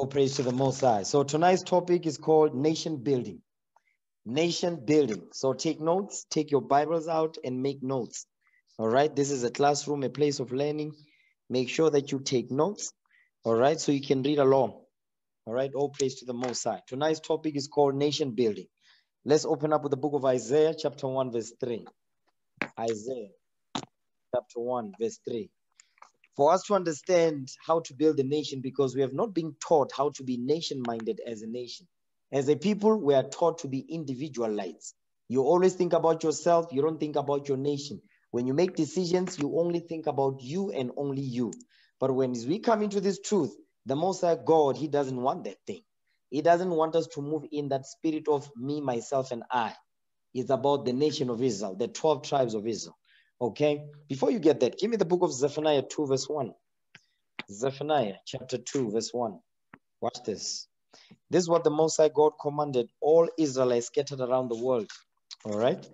All praise to the Most High. So tonight's topic is called nation building. Nation building. So take notes, take your Bibles out and make notes. All right. This is a classroom, a place of learning. Make sure that you take notes. All right. So you can read along. All right. All praise to the Most High. Tonight's topic is called nation building. Let's open up with the book of Isaiah, chapter 1, verse 3. Isaiah, chapter 1, verse 3 for us to understand how to build a nation because we have not been taught how to be nation minded as a nation. As a people, we are taught to be individualized. You always think about yourself, you don't think about your nation. When you make decisions, you only think about you and only you. But when we come into this truth, the Most High God, He doesn't want that thing. He doesn't want us to move in that spirit of me, myself, and I. It's about the nation of Israel, the 12 tribes of Israel. Okay, before you get that, give me the book of Zephaniah 2, verse 1. Zephaniah chapter 2, verse 1. Watch this. This is what the Most High God commanded all Israelites scattered around the world. All right.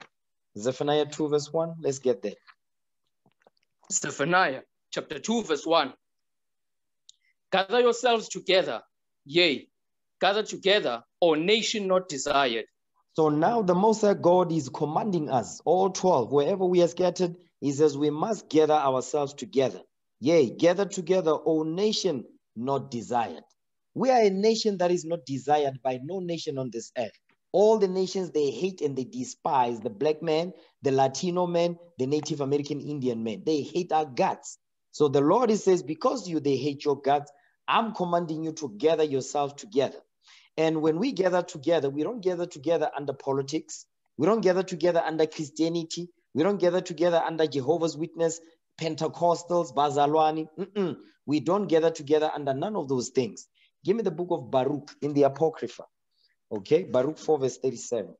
Zephaniah 2, verse 1. Let's get there. Zephaniah chapter 2, verse 1. Gather yourselves together, yea, gather together, O nation not desired, so now the Most High God is commanding us, all 12, wherever we are scattered, he says we must gather ourselves together. Yea, gather together, O nation not desired. We are a nation that is not desired by no nation on this earth. All the nations they hate and they despise the black man, the Latino man, the Native American Indian man. They hate our guts. So the Lord he says, because you they hate your guts, I'm commanding you to gather yourselves together. And when we gather together, we don't gather together under politics. We don't gather together under Christianity. We don't gather together under Jehovah's Witness, Pentecostals, Bazalwani. Mm-mm. We don't gather together under none of those things. Give me the book of Baruch in the Apocrypha. Okay, Baruch 4, verse 37.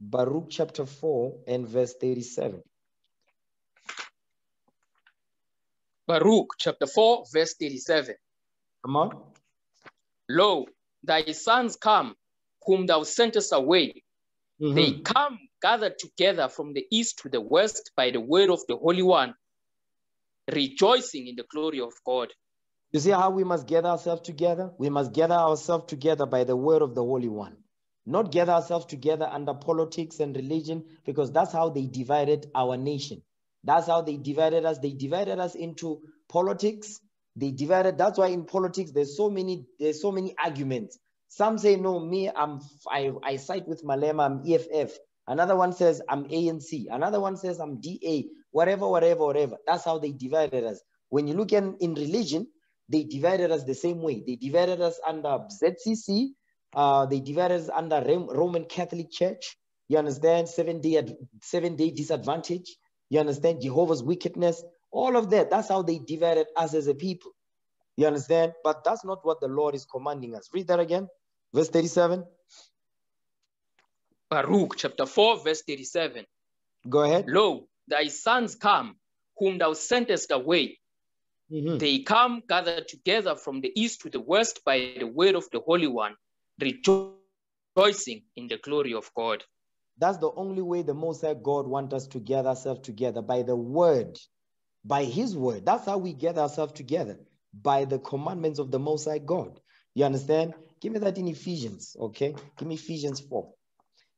Baruch chapter 4 and verse 37. Baruch chapter 4, verse 37. Come on. Lo, thy sons come, whom thou sentest away. Mm-hmm. They come gathered together from the east to the west by the word of the Holy One, rejoicing in the glory of God. You see how we must gather ourselves together? We must gather ourselves together by the word of the Holy One. Not gather ourselves together under politics and religion, because that's how they divided our nation. That's how they divided us. They divided us into politics they divided. That's why in politics there's so many there's so many arguments. Some say no, me I'm I, I side with Malema, I'm EFF. Another one says I'm ANC. Another one says I'm DA. Whatever, whatever, whatever. That's how they divided us. When you look in, in religion, they divided us the same way. They divided us under ZCC. Uh, they divided us under Roman Catholic Church. You understand? Seven day seven day disadvantage. You understand Jehovah's wickedness. All of that, that's how they divided us as a people. You understand? But that's not what the Lord is commanding us. Read that again. Verse 37. Baruch chapter 4, verse 37. Go ahead. Lo, thy sons come, whom thou sentest away. Mm-hmm. They come gathered together from the east to the west by the word of the Holy One, rejoicing in the glory of God. That's the only way the Most High God wants us to gather ourselves together by the word by his word. That's how we get ourselves together by the commandments of the Most High God. You understand? Give me that in Ephesians, okay? Give me Ephesians 4.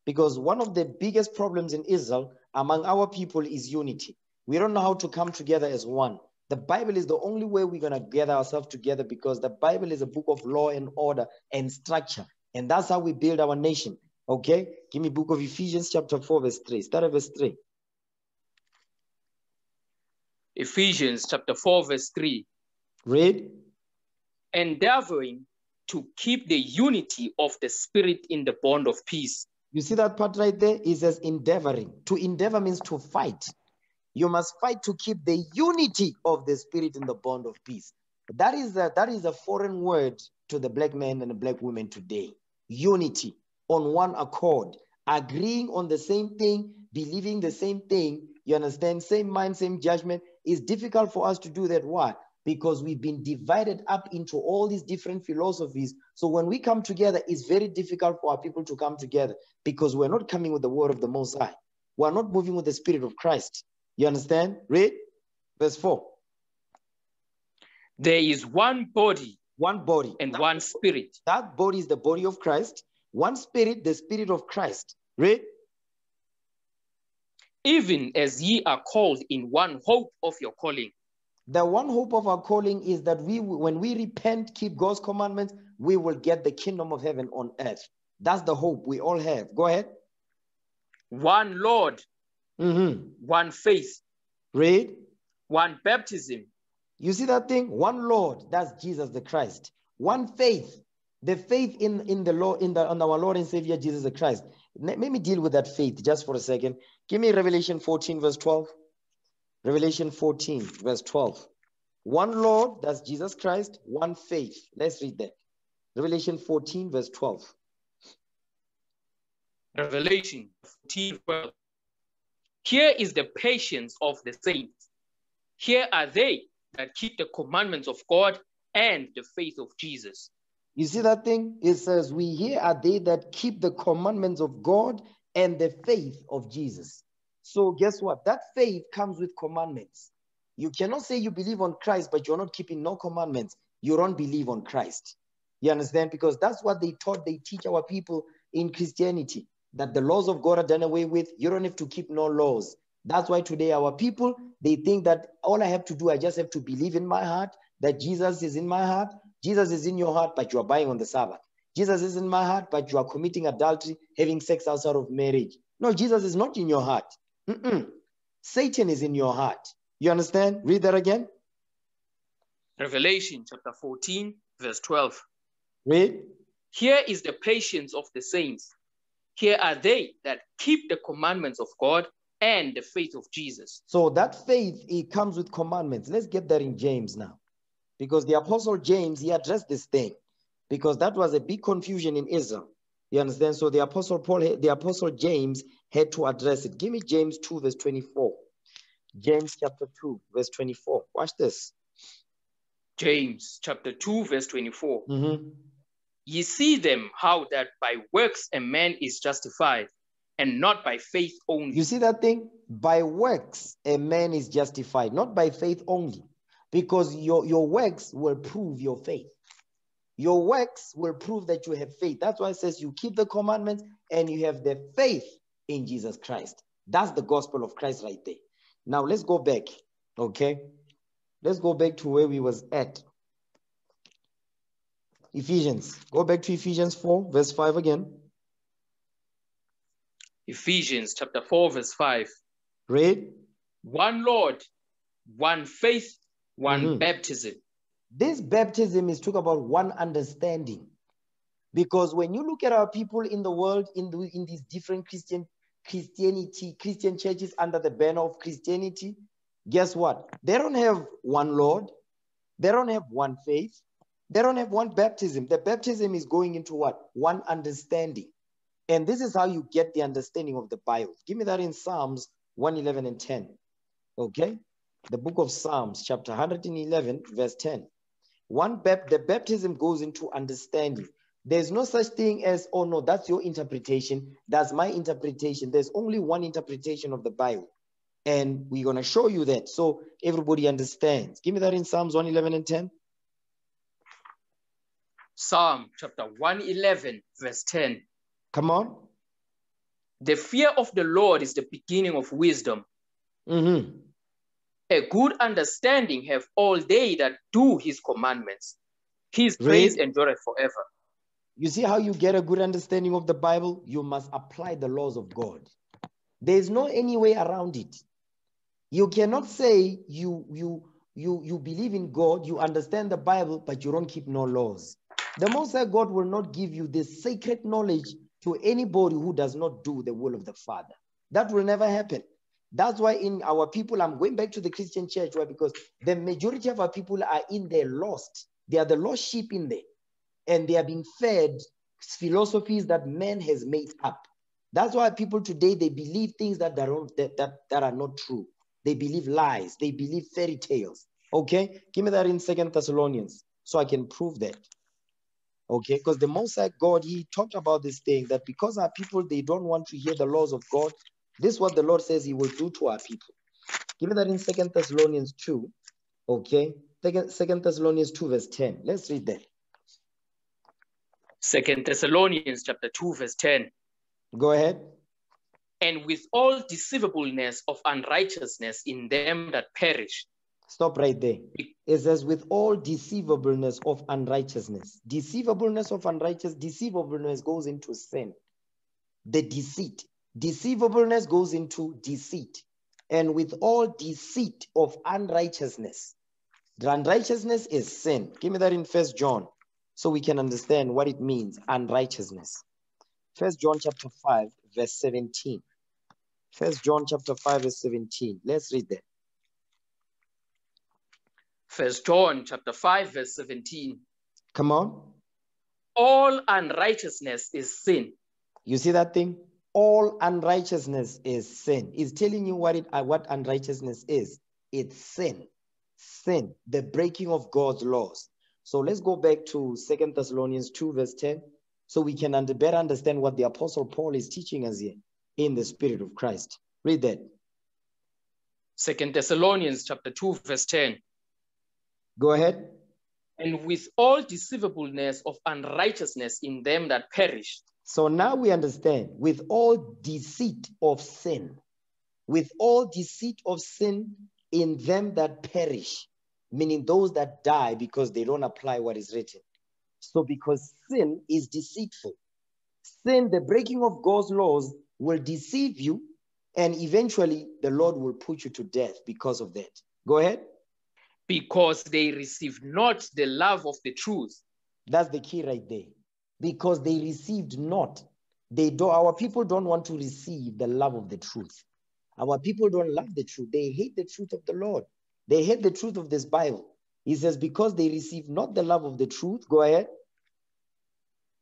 Because one of the biggest problems in Israel among our people is unity. We don't know how to come together as one. The Bible is the only way we're going to gather ourselves together because the Bible is a book of law and order and structure. And that's how we build our nation. Okay? Give me book of Ephesians chapter 4, verse 3. Start at verse 3. Ephesians chapter 4, verse 3. Read. Endeavoring to keep the unity of the Spirit in the bond of peace. You see that part right there? It says endeavoring. To endeavor means to fight. You must fight to keep the unity of the Spirit in the bond of peace. That is a, that is a foreign word to the black man and the black woman today. Unity on one accord, agreeing on the same thing, believing the same thing. You understand? Same mind, same judgment, it's difficult for us to do that. Why? Because we've been divided up into all these different philosophies. So when we come together, it's very difficult for our people to come together because we're not coming with the word of the Most High. We're not moving with the Spirit of Christ. You understand? Read verse 4. There is one body One body. and one spirit. That body is the body of Christ. One spirit, the spirit of Christ. Read. Even as ye are called in one hope of your calling. The one hope of our calling is that we, when we repent, keep God's commandments, we will get the kingdom of heaven on earth. That's the hope we all have. Go ahead. One Lord, Mhm. one faith, Read. one baptism, You see that thing? One Lord, that's Jesus the Christ. One faith, the faith in, in the Lord, in the in our Lord and Savior Jesus the Christ. Let me deal with that faith just for a second. Give me Revelation 14, verse 12. Revelation 14, verse 12. One Lord, that's Jesus Christ, one faith. Let's read that. Revelation 14, verse 12. Revelation 14, 12. Here is the patience of the saints. Here are they that keep the commandments of God and the faith of Jesus. You see that thing? It says, We here are they that keep the commandments of God and the faith of Jesus. So, guess what? That faith comes with commandments. You cannot say you believe on Christ, but you're not keeping no commandments. You don't believe on Christ. You understand? Because that's what they taught, they teach our people in Christianity that the laws of God are done away with. You don't have to keep no laws. That's why today our people they think that all I have to do, I just have to believe in my heart that Jesus is in my heart. Jesus is in your heart, but you are buying on the Sabbath. Jesus is in my heart, but you are committing adultery, having sex outside of marriage. No, Jesus is not in your heart. Mm-mm. Satan is in your heart. You understand? Read that again. Revelation chapter 14, verse 12. Read. Here is the patience of the saints. Here are they that keep the commandments of God and the faith of Jesus. So that faith, it comes with commandments. Let's get that in James now. Because the apostle James, he addressed this thing because that was a big confusion in Israel. You understand? So the apostle Paul, the apostle James had to address it. Give me James 2, verse 24. James chapter 2, verse 24. Watch this. James chapter 2, verse 24. Mhm. Ye see them how that by works a man is justified, and not by faith only. You see that thing? By works, a man is justified, not by faith only, because your, your works will prove your faith. Your works will prove that you have faith. That's why it says you keep the commandments and you have the faith in Jesus Christ. That's the gospel of Christ right there. Now let's go back, okay? Let's go back to where we was at. Ephesians. Go back to Ephesians 4, verse 5 again. Ephesians chapter 4, verse 5. Read. One Lord, one faith, one Mhm. baptism. This baptism is talk about one understanding. Because when you look at our people in the world, in, the, in these different Christian Christianity, Christian churches under the banner of Christianity, guess what? They don't have one Lord, they don't have one faith, they don't have one baptism. The baptism is going into what? One understanding. And this is how you get the understanding of the Bible. Give me that in Psalms 111 and 10. Okay? The book of Psalms, chapter 111, verse 10. One bap- the baptism goes into understanding. There's no such thing as, oh no, that's your interpretation. That's my interpretation. There's only one interpretation of the Bible. And we're going to show you that so everybody understands. Give me that in Psalms 111 and 10. Psalm chapter 111, verse 10. Come on. The fear of the Lord is the beginning of wisdom. Mhm. A good understanding have all they that do his commandments. His praise Read. endureth forever. You see how you get a good understanding of the Bible? You must apply the laws of God. There's no any way around it. You cannot say you you you you believe in God, you understand the Bible, but you don't keep no laws. The Most High God will not give you this sacred knowledge to anybody who does not do the will of the Father. That will never happen. That's why in our people, I'm going back to the Christian church, why? Because the majority of our people are in there lost. They are the lost sheep in there and they are being fed philosophies that man has made up. That's why people today they believe things that are that, that, that are not true. They believe lies. They believe fairy tales. Okay, give me that in Second Thessalonians so I can prove that. Okay, because the Most High God he talked about this thing that because our people they don't want to hear the laws of God, this is what the Lord says He will do to our people. Give me that in Second Thessalonians two. Okay, Second Thessalonians two verse ten. Let's read that. Second Thessalonians chapter 2, verse 10. Go ahead. And with all deceivableness of unrighteousness in them that perish. Stop right there. It says, with all deceivableness of unrighteousness. Deceivableness of unrighteous, deceivableness goes into sin. The deceit. Deceivableness goes into deceit. And with all deceit of unrighteousness. The unrighteousness is sin. Give me that in First John so we can understand what it means, unrighteousness. First John chapter 5, verse 17. First John chapter 5, verse 17. Let's read that. First John chapter 5, verse 17. Come on. All unrighteousness is sin. You see that thing? All unrighteousness is sin. It's telling you what it uh, what unrighteousness is. It's sin. Sin, the breaking of God's laws. So let's go back to Second Thessalonians 2, verse 10, so we can under, better understand what the Apostle Paul is teaching us here in the Spirit of Christ. Read that. Second Thessalonians chapter 2, verse 10. Go ahead. And with all deceivableness of unrighteousness in them that perish. So now we understand with all deceit of sin, with all deceit of sin in them that perish meaning those that die because they don't apply what is written. So, because sin is deceitful, sin, the breaking of God's laws, will deceive you, and eventually the Lord will put you to death because of that. Go ahead. Because they receive not the love of the truth. That's the key right there. Because they received not. They do our people don't want to receive the love of the truth. Our people don't love the truth. They hate the truth of the Lord. They hate the truth of this Bible. He says, because they receive not the love of the truth, go ahead.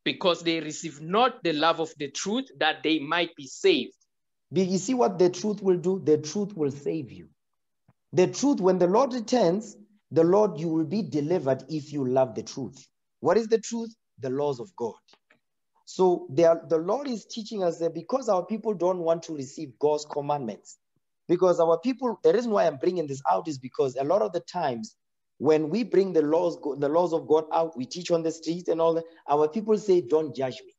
Because they receive not the love of the truth that they might be saved. You see what the truth will do? The truth will save you. The truth, when the Lord returns, the Lord, you will be delivered if you love the truth. What is the truth? The laws of God. So are, the Lord is teaching us that because our people don't want to receive God's commandments, because our people, the reason why I'm bringing this out is because a lot of the times when we bring the laws, the laws of God out, we teach on the streets and all that, our people say, don't judge me.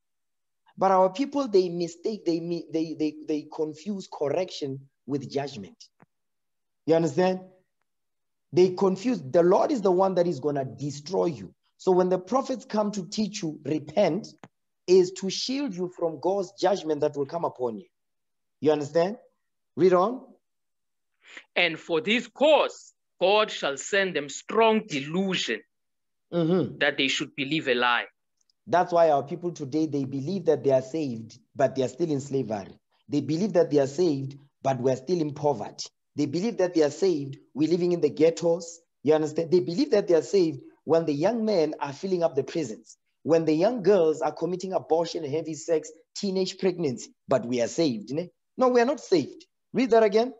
But our people, they mistake, they, they, they, they confuse correction with judgment. You understand? They confuse, the Lord is the one that is going to destroy you. So when the prophets come to teach you, repent, is to shield you from God's judgment that will come upon you. You understand? Read on. And for this cause, God shall send them strong delusion mm-hmm. that they should believe a lie. That's why our people today, they believe that they are saved, but they are still in slavery. They believe that they are saved, but we're still in poverty. They believe that they are saved, we're living in the ghettos. You understand? They believe that they are saved when the young men are filling up the prisons, when the young girls are committing abortion, heavy sex, teenage pregnancy, but we are saved. No, we are not saved. Read that again.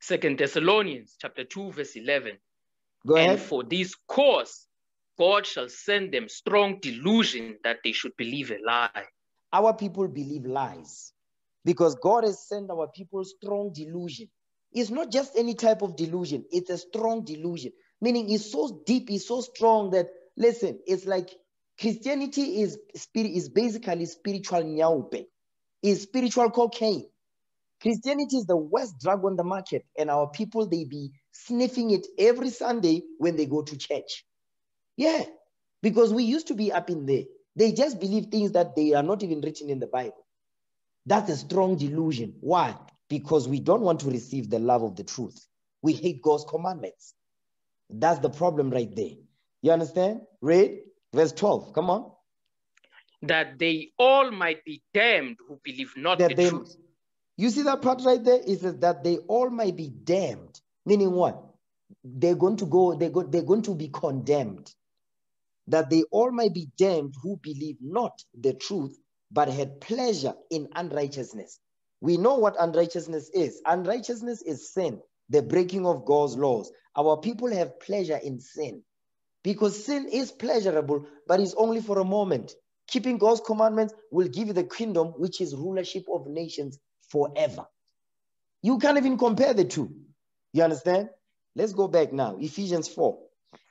Second Thessalonians chapter 2, verse 11. Go ahead. And for this cause, God shall send them strong delusion that they should believe a lie. Our people believe lies because God has sent our people strong delusion. It's not just any type of delusion, it's a strong delusion, meaning it's so deep, it's so strong that, listen, it's like Christianity is, spirit, is basically spiritual nyaope, is spiritual cocaine. Christianity is the worst drug on the market, and our people they be sniffing it every Sunday when they go to church. Yeah, because we used to be up in there. They just believe things that they are not even written in the Bible. That's a strong delusion. Why? Because we don't want to receive the love of the truth. We hate God's commandments. That's the problem right there. You understand? Read verse 12. Come on. That they all might be damned who believe not that the they, truth. You see that part right there? It says that they all might be damned. Meaning what? They're going to go, they're, go, they're going to be condemned. That they all might be damned who believe not the truth, but had pleasure in unrighteousness. We know what unrighteousness is. Unrighteousness is sin, the breaking of God's laws. Our people have pleasure in sin because sin is pleasurable, but it's only for a moment. Keeping God's commandments will give you the kingdom, which is rulership of nations forever. You can't even compare the two. You understand? Let's go back now. Ephesians 4.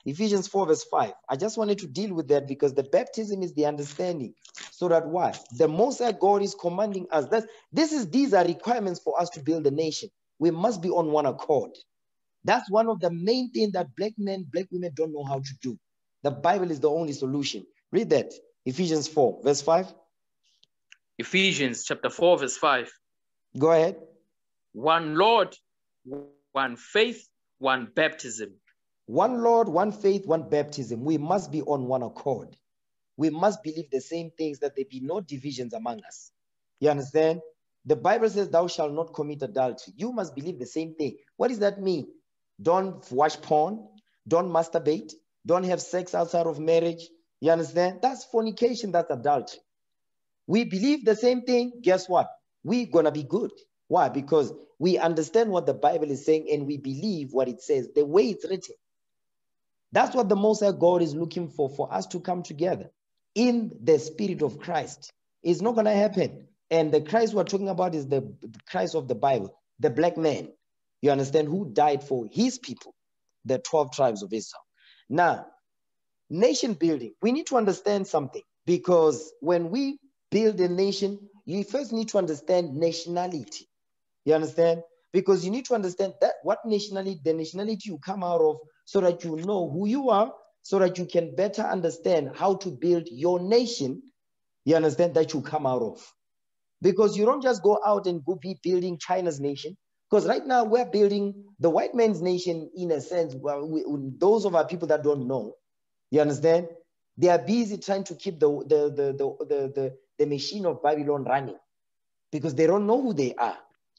Ephesians 4, verse 5. I just wanted to deal with that because the baptism is the understanding. So that why? The Most High God is commanding us. That this is these are requirements for us to build a nation. We must be on one accord. That's one of the main things that black men, black women don't know how to do. The Bible is the only solution. Read that. Ephesians 4, verse 5. Ephesians chapter 4, verse 5. Go ahead. One Lord, one faith, one baptism. One Lord, one faith, one baptism. We must be on one accord. We must believe the same things that there be no divisions among us. You understand? The Bible says, Thou shalt not commit adultery. You must believe the same thing. What does that mean? Don't watch porn. Don't masturbate. Don't have sex outside of marriage. You understand? That's fornication. That's adultery. We believe the same thing. Guess what? We're going to be good. Why? Because we understand what the Bible is saying and we believe what it says, the way it's written. That's what the Most High God is looking for, for us to come together in the spirit of Christ. It's not going to happen. And the Christ we're talking about is the, Christ of the Bible, the black man. You understand? Who died for his people, the 12 tribes of Israel. Now, nation building, we need to understand something because when we build a nation, you first need to understand nationality. You understand? Because you need to understand that what nationality, the nationality you come out of, so that you know who you are, so that you can better understand how to build your nation. You understand that you come out of. Because you don't just go out and go be building China's nation. Because right now we're building the white man's nation in a sense. Well, we, those of our people that don't know, you understand? They are busy trying to keep the, the, the, the, the, the, the machine of Babylon running because they don't know who they are.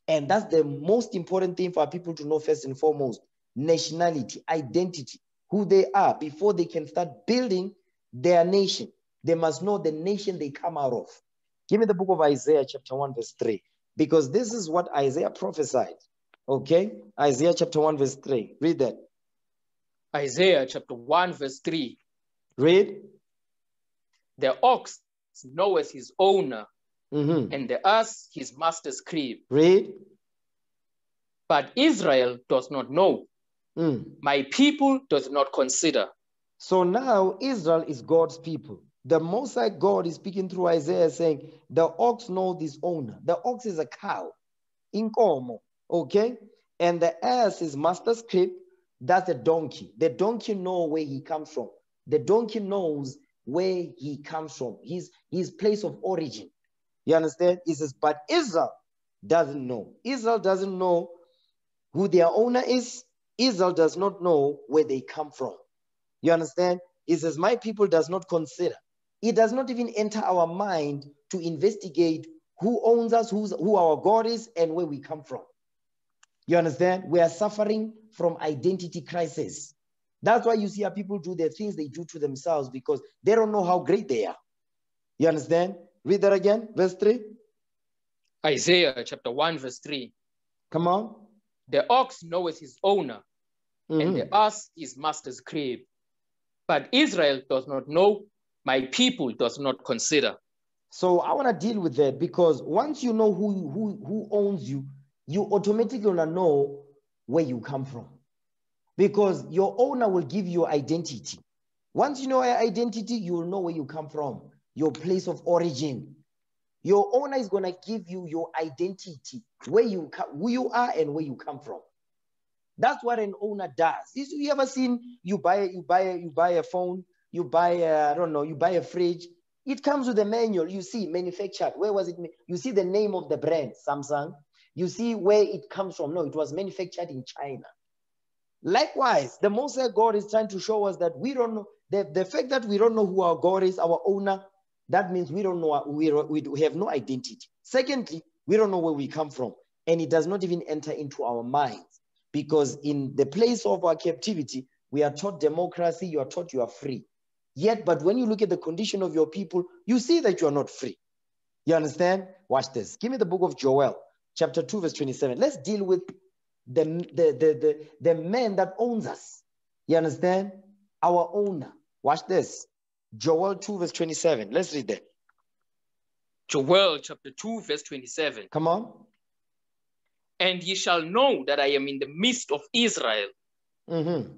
And that's the most important thing for people to know first and foremost nationality, identity, who they are before they can start building their nation. They must know the nation they come out of. Give me the book of Isaiah, chapter 1, verse 3, because this is what Isaiah prophesied. Okay? Isaiah chapter 1, verse 3. Read that. Isaiah chapter 1, verse 3. Read. The ox knoweth his owner, mm-hmm. and the ass his master's crib. Read. But Israel does not know. Mm. My people does not consider. So now Israel is God's people. The Most High God is speaking through Isaiah saying, the ox knows his owner. The ox is a cow, in inkomo, okay? And the ass is master's crib. That's a donkey. The donkey knows where he comes from. The donkey knows where he comes from, his, his place of origin. You understand? He says, but Israel doesn't know. Israel doesn't know who their owner is. Israel does not know where they come from. You understand? He says, my people does not consider. It does not even enter our mind to investigate who owns us, who's, who our God is, and where we come from. You understand? We are suffering from identity crisis. That's why you see how people do the things they do to themselves because they don't know how great they are. You understand? Read that again, verse 3. Isaiah chapter 1, verse 3. Come on. The ox knoweth his owner, mm-hmm. and the ass his master's crib. But Israel does not know, my people does not consider. So I want to deal with that because once you know who, who, who owns you, you automatically gonna know where you come from because your owner will give you identity. Once you know your identity, you will know where you come from, your place of origin. Your owner is going to give you your identity, where you who you are and where you come from. That's what an owner does. Is you ever seen you buy you buy you buy a phone, you buy a, I don't know, you buy a fridge. It comes with a manual. You see manufactured. Where was it? You see the name of the brand, Samsung. You see where it comes from. No, it was manufactured in China. Likewise, the Most High God is trying to show us that we don't know the, the fact that we don't know who our God is, our owner, that means we don't know, we, we have no identity. Secondly, we don't know where we come from. And it does not even enter into our minds because in the place of our captivity, we are taught democracy, you are taught you are free. Yet, but when you look at the condition of your people, you see that you are not free. You understand? Watch this. Give me the book of Joel, chapter 2, verse 27. Let's deal with the, the, the, the, the man that owns us. You understand? Our owner. Watch this. Joel 2, verse 27. Let's read that. Joel chapter 2, verse 27. Come on. And ye shall know that I am in the midst of Israel. Mm-hmm.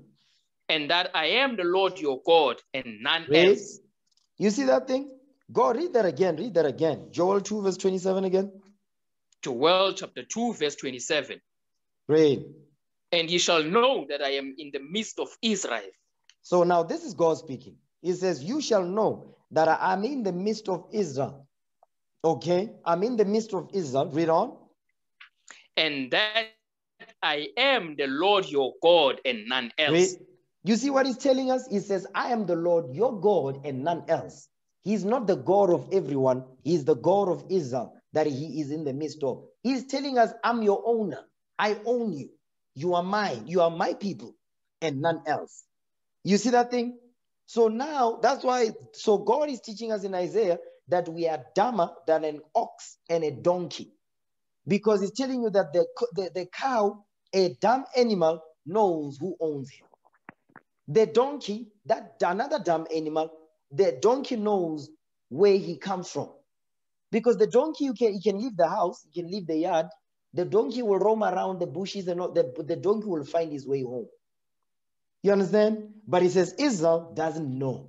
And that I am the Lord your God and none Read. else. You see that thing? Go read that again. Read that again. Joel 2, verse 27 again. Joel chapter 2, verse 27. Read. And ye shall know that I am in the midst of Israel. So now this is God speaking. He says, You shall know that I am in the midst of Israel. Okay? I'm in the midst of Israel. Read on. and that I am the Lord your God and none else. Read. You see what he's telling us? He says, I am the Lord your God and none else. He's not the God of everyone, he's the God of Israel that he is in the midst of. He's telling us, I'm your owner. I own you. You are mine. You are my people and none else. You see that thing? So now that's why, so God is teaching us in Isaiah that we are dumber than an ox and a donkey because he's telling you that the, the, the cow, a dumb animal, knows who owns him. The donkey, that another dumb animal, the donkey knows where he comes from. Because the donkey, you can, you can leave the house, you can leave the yard, the donkey will roam around the bushes and all, the, the donkey will find his way home. You understand? But he says Israel doesn't know.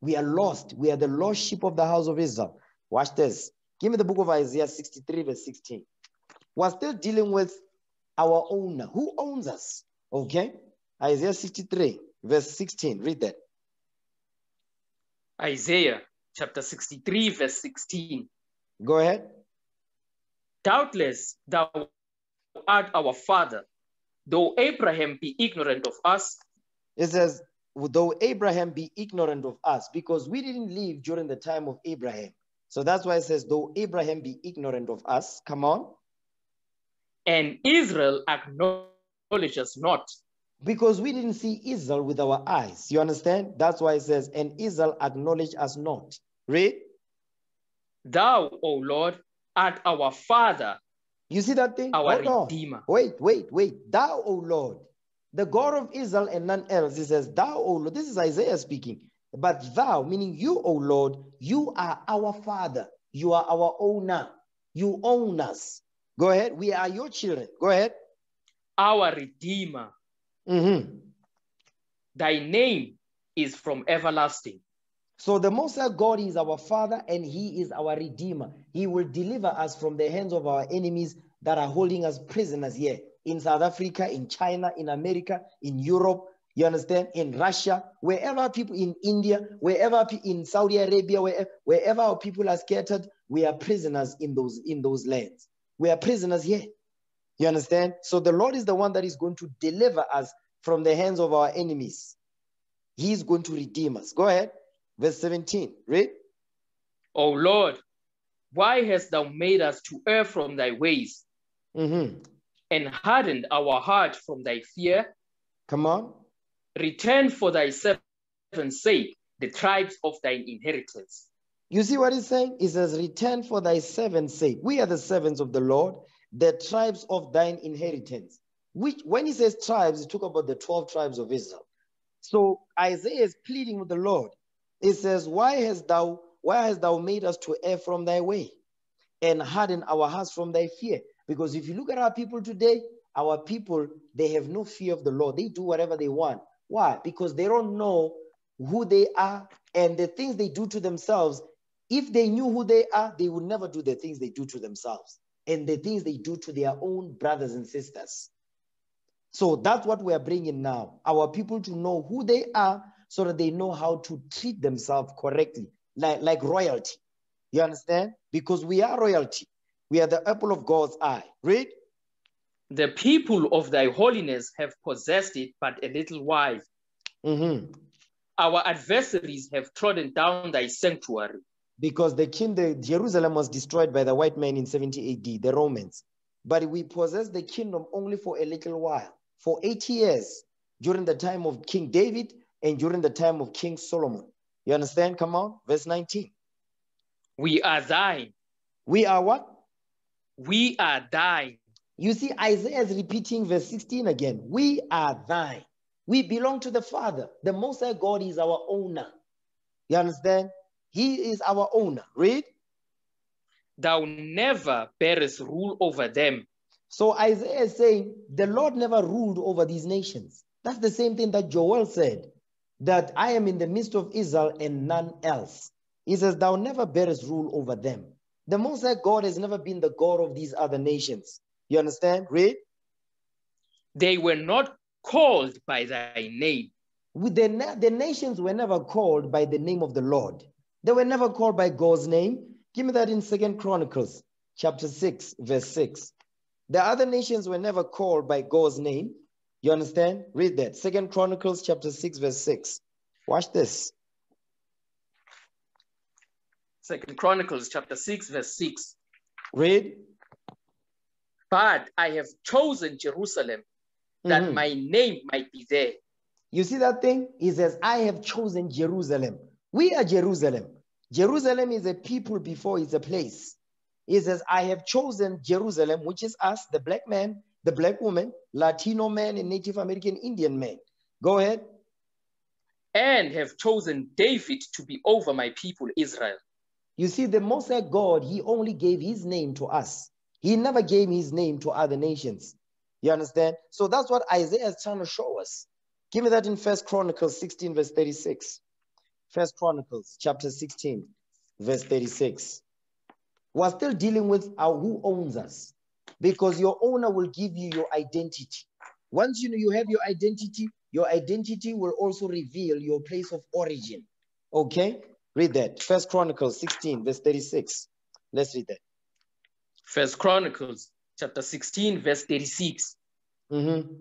We are lost. We are the lost sheep of the house of Israel. Watch this. Give me the book of Isaiah 63, verse 16. We're still dealing with our owner. Who owns us? Okay. Isaiah 63, verse 16. Read that. Isaiah chapter 63, verse 16. Go ahead. Doubtless thou art our father, though Abraham be ignorant of us, It says, though Abraham be ignorant of us, because we didn't live during the time of Abraham. So that's why it says, though Abraham be ignorant of us. Come on. and Israel acknowledges not. Because we didn't see Israel with our eyes. You understand? That's why it says, and Israel acknowledge us not. Read. Thou, O Lord, art our father, You see that thing? our on. redeemer. Wait, wait, wait. Thou, O Lord, the God of Israel and none else. He says, Thou, O Lord, this is Isaiah speaking. But thou, meaning you, O Lord, you are our father. You are our owner. You own us. Go ahead. We are your children. Go ahead. our redeemer. Mhm. Thy name is from everlasting. So the Most High God is our Father and He is our Redeemer. He will deliver us from the hands of our enemies that are holding us prisoners here in South Africa, in China, in America, in Europe. You understand? In Russia, wherever people in India, wherever in Saudi Arabia, wherever, wherever our people are scattered, we are prisoners in those in those lands. We are prisoners here. You understand? So the Lord is the one that is going to deliver us from the hands of our enemies. He's going to redeem us. Go ahead. Verse 17. Read. O Lord, why hast thou made us to err from thy ways Mhm. and hardened our heart from thy fear? Come on. Return for thy servant's sake the tribes of thine inheritance. You see what he's saying? He says, Return for thy servant's sake. We are the servants of the Lord, the tribes of thine inheritance. Which, when he says tribes, he talk about the 12 tribes of Israel. So Isaiah is pleading with the Lord. He says, Why hast thou, why hast thou made us to err from thy way and harden our hearts from thy fear? Because if you look at our people today, our people, they have no fear of the Lord. They do whatever they want. Why? Because they don't know who they are and the things they do to themselves. If they knew who they are, they would never do the things they do to themselves and the things they do to their own brothers and sisters. So that's what we are bringing now. Our people to know who they are so that they know how to treat themselves correctly, like, like royalty. You understand? Because we are royalty. We are the apple of God's eye. Read. The people of thy holiness have possessed it but a little while. Mhm. Our adversaries have trodden down thy sanctuary. Because the kingdom, Jerusalem was destroyed by the white men in 70 AD, the Romans. But we possessed the kingdom only for a little while, for 80 years, during the time of King David and during the time of King Solomon. You understand? Come on, verse 19. We are thine. We are what? We are thine. You see, Isaiah is repeating verse 16 again. We are thine. We belong to the Father. The Most High God is our owner. You understand? He is our owner. Read. Thou never bearest rule over them. So Isaiah is saying the Lord never ruled over these nations. That's the same thing that Joel said, that I am in the midst of Israel and none else. He says, Thou never bearest rule over them. The Most High God has never been the God of these other nations. You understand? Read. They were not called by thy name. With the, the nations were never called by the name of the Lord. They were never called by God's name. Give me that in Second Chronicles chapter 6, verse 6. The other nations were never called by God's name. You understand? Read that. Second Chronicles chapter 6, verse 6. Watch this. Second Chronicles chapter 6, verse 6. Read. But I have chosen Jerusalem that Mhm. my name might be there. You see that thing? He says, I have chosen Jerusalem. We are Jerusalem. Jerusalem is a people before it's a place. He says, I have chosen Jerusalem, which is us, the black man, the black woman, Latino man, and Native American Indian man. Go ahead. and have chosen David to be over my people Israel. You see, the Most High God, He only gave His name to us. He never gave His name to other nations. You understand? So that's what Isaiah is trying to show us. Give me that in First Chronicles 16, verse 36. First Chronicles chapter 16, verse 36. We're still dealing with our, who owns us because your owner will give you your identity. Once you know you have your identity, your identity will also reveal your place of origin. Okay? Read that. First Chronicles 16, verse 36. Let's read that. First Chronicles chapter 16, verse 36. Mhm.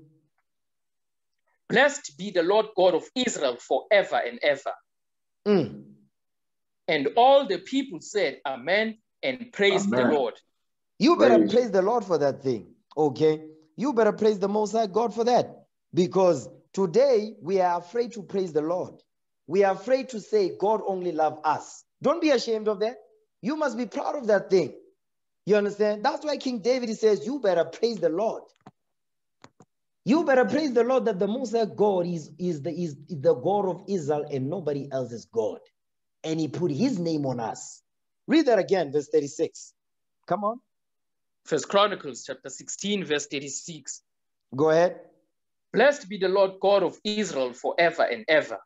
Blessed be the Lord God of Israel forever and ever. Mm. And all the people said, Amen, and praised Amen. the Lord. You better Praise. praise the Lord for that thing. Okay? You better praise the Most High God for that. Because today we are afraid to praise the Lord. We are afraid to say God only love us. Don't be ashamed of that. You must be proud of that thing. You understand? That's why King David says, You better praise the Lord. You better praise the Lord that the Most High God is, is, the, is the God of Israel and nobody else is God. And he put his name on us. Read that again, verse 36. Come on, First Chronicles chapter 16, verse 36. go ahead. Blessed be the Lord God of Israel forever and ever.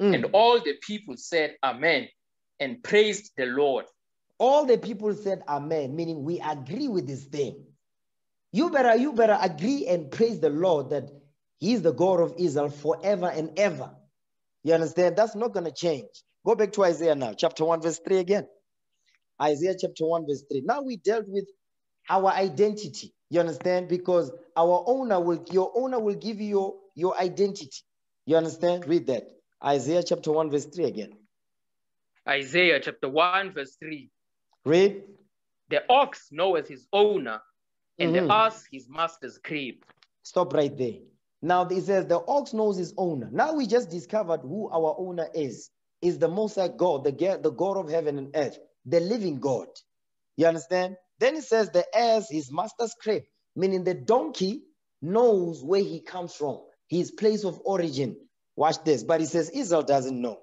Mm. And all the people said, Amen, and praised the Lord. all the people said amen meaning we agree with this thing you better you better agree and praise the lord that he's the god of israel forever and ever. You understand? That's not going to change. Go back to isaiah now chapter 1 verse 3 again. Isaiah chapter 1 verse 3 now we dealt with our identity you understand? Because our owner will your owner will give you your, your identity. You understand? Read that. Isaiah chapter 1 verse 3 again. Isaiah chapter 1, verse 3. read. The ox knoweth his owner, and Mhm. the ass his master's crib. Stop right there. Now it says the ox knows his owner. Now we just discovered who our owner is. Is the Most High God, the, the God of heaven and earth, the living God. You understand? Then it says the ass his master's crib, meaning the donkey knows where he comes from, his place of origin. Watch this. But it says Israel doesn't know.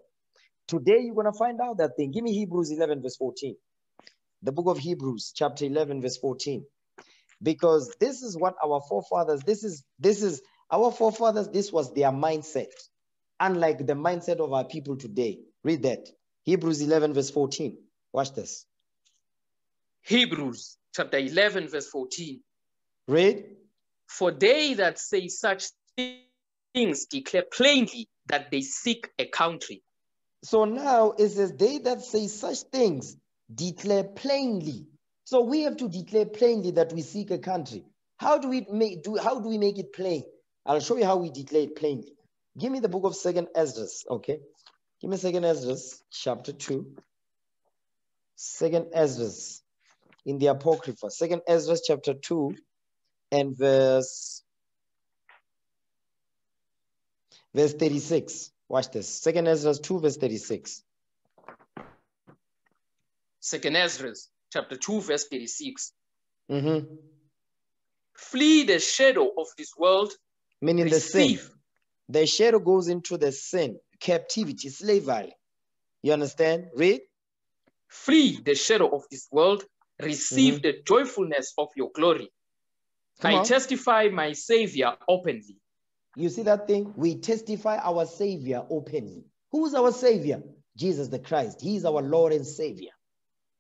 Today you're going to find out that thing. Give me Hebrews 11, verse 14. The book of Hebrews, chapter 11, verse 14 because this is what our forefathers this is this is our forefathers this was their mindset. Unlike the mindset of our people today. Read that. Hebrews 11 verse 14 watch this. Hebrews chapter 11, verse 14. read. For they that say such things declare plainly that they seek a country. so now it says they that say such things declare plainly so we have to declare plainly that we seek a country. How do we make do how do we make it plain? I'll show you how we declare it plainly. Give me the book of second esdras okay? Give me second esdras chapter 2 second esdras in the apocrypha. Second esdras chapter 2 and verse verse 36 watch this. Second esdras 2 verse 36 Second Ezra chapter 2, verse 36. Mhm. Flee the shadow of this world, meaning the sin the shadow goes into the sin captivity slavery you understand read Flee the shadow of this world, receive the joyfulness of your glory. Come I on. testify my Savior openly. You see that thing? We testify our Savior openly. Who's our Savior? Jesus the Christ. He is our Lord and Savior.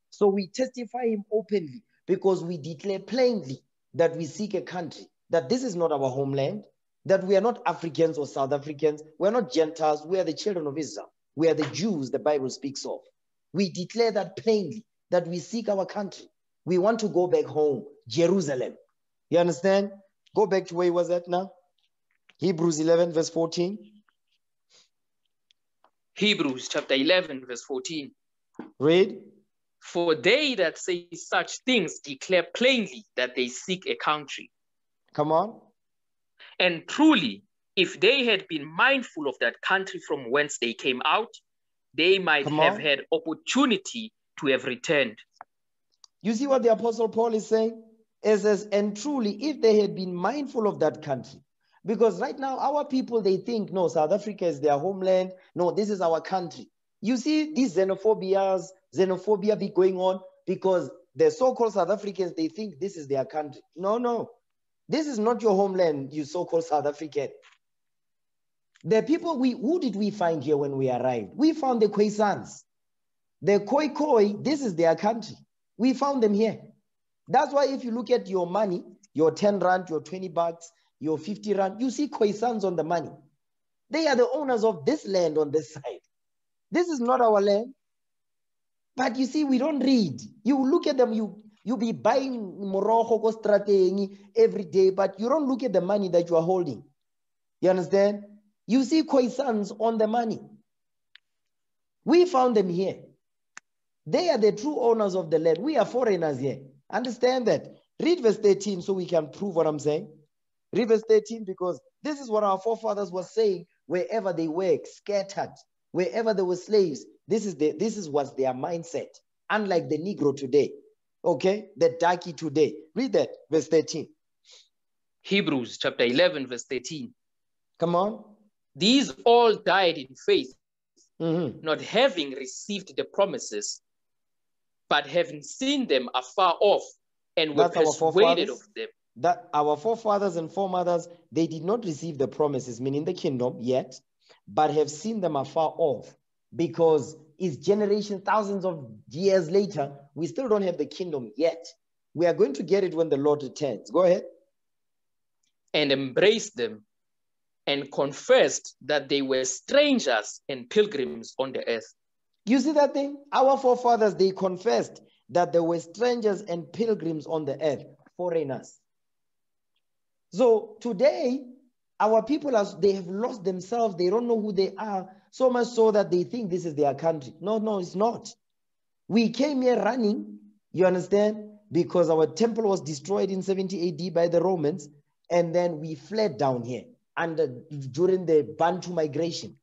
So we testify Him openly because we declare plainly that we seek a country, that this is not our homeland, that we are not Africans or South Africans, we're not Gentiles, we are the children of Israel. We are the Jews the Bible speaks of. We declare that plainly that we seek our country. We want to go back home, Jerusalem. You understand? Go back to where he was at now? Hebrews 11, verse 14. Hebrews chapter 11, verse 14. Read. For they that say such things declare plainly that they seek a country. Come on. And truly, if they had been mindful of that country from whence they came out, they might Come have on. had opportunity to have returned. You see what the Apostle Paul is saying? It says, and truly, if they had been mindful of that country, because right now our people they think no, South Africa is their homeland. No, this is our country. You see these xenophobias, xenophobia be going on because the so-called South Africans they think this is their country. No, no, this is not your homeland, you so-called South African. The people we who did we find here when we arrived? We found the Khoisans. The Khoi Khoi, this is their country. We found them here. That's why if you look at your money, your 10 rand, your 20 bucks, your 50 rand, you see Khoisans on the money. They are the owners of this land on this side. This is not our land. But you see, we don't read. You look at them, you you be buying morojo ko strategi every day, but you don't look at the money that you are holding. You understand? You see Khoisans on the money. We found them here. They are the true owners of the land. We are foreigners here. Understand that. Read verse 13 so we can prove what I'm saying. Read verse 13 because this is what our forefathers were saying wherever they were scattered, wherever they were slaves. This is the this is what's their mindset. Unlike the Negro today, okay, the darky today. Read that, verse 13. Hebrews chapter 11, verse 13. Come on. These all died in faith, mm-hmm. not having received the promises, but having seen them afar off and were That's persuaded of them. That our forefathers and foremothers, they did not receive the promises, meaning the kingdom yet, but have seen them afar off because it's generations, thousands of years later, we still don't have the kingdom yet. We are going to get it when the Lord returns. Go ahead. And embrace them and confessed that they were strangers and pilgrims on the earth. You see that thing? Our forefathers, they confessed that they were strangers and pilgrims on the earth, foreigners. So today, our people, are, they have lost themselves. They don't know who they are, so much so that they think this is their country. No, no, it's not. We came here running, you understand, because our temple was destroyed in 70 AD by the Romans, and then we fled down here and uh, during the Bantu migration.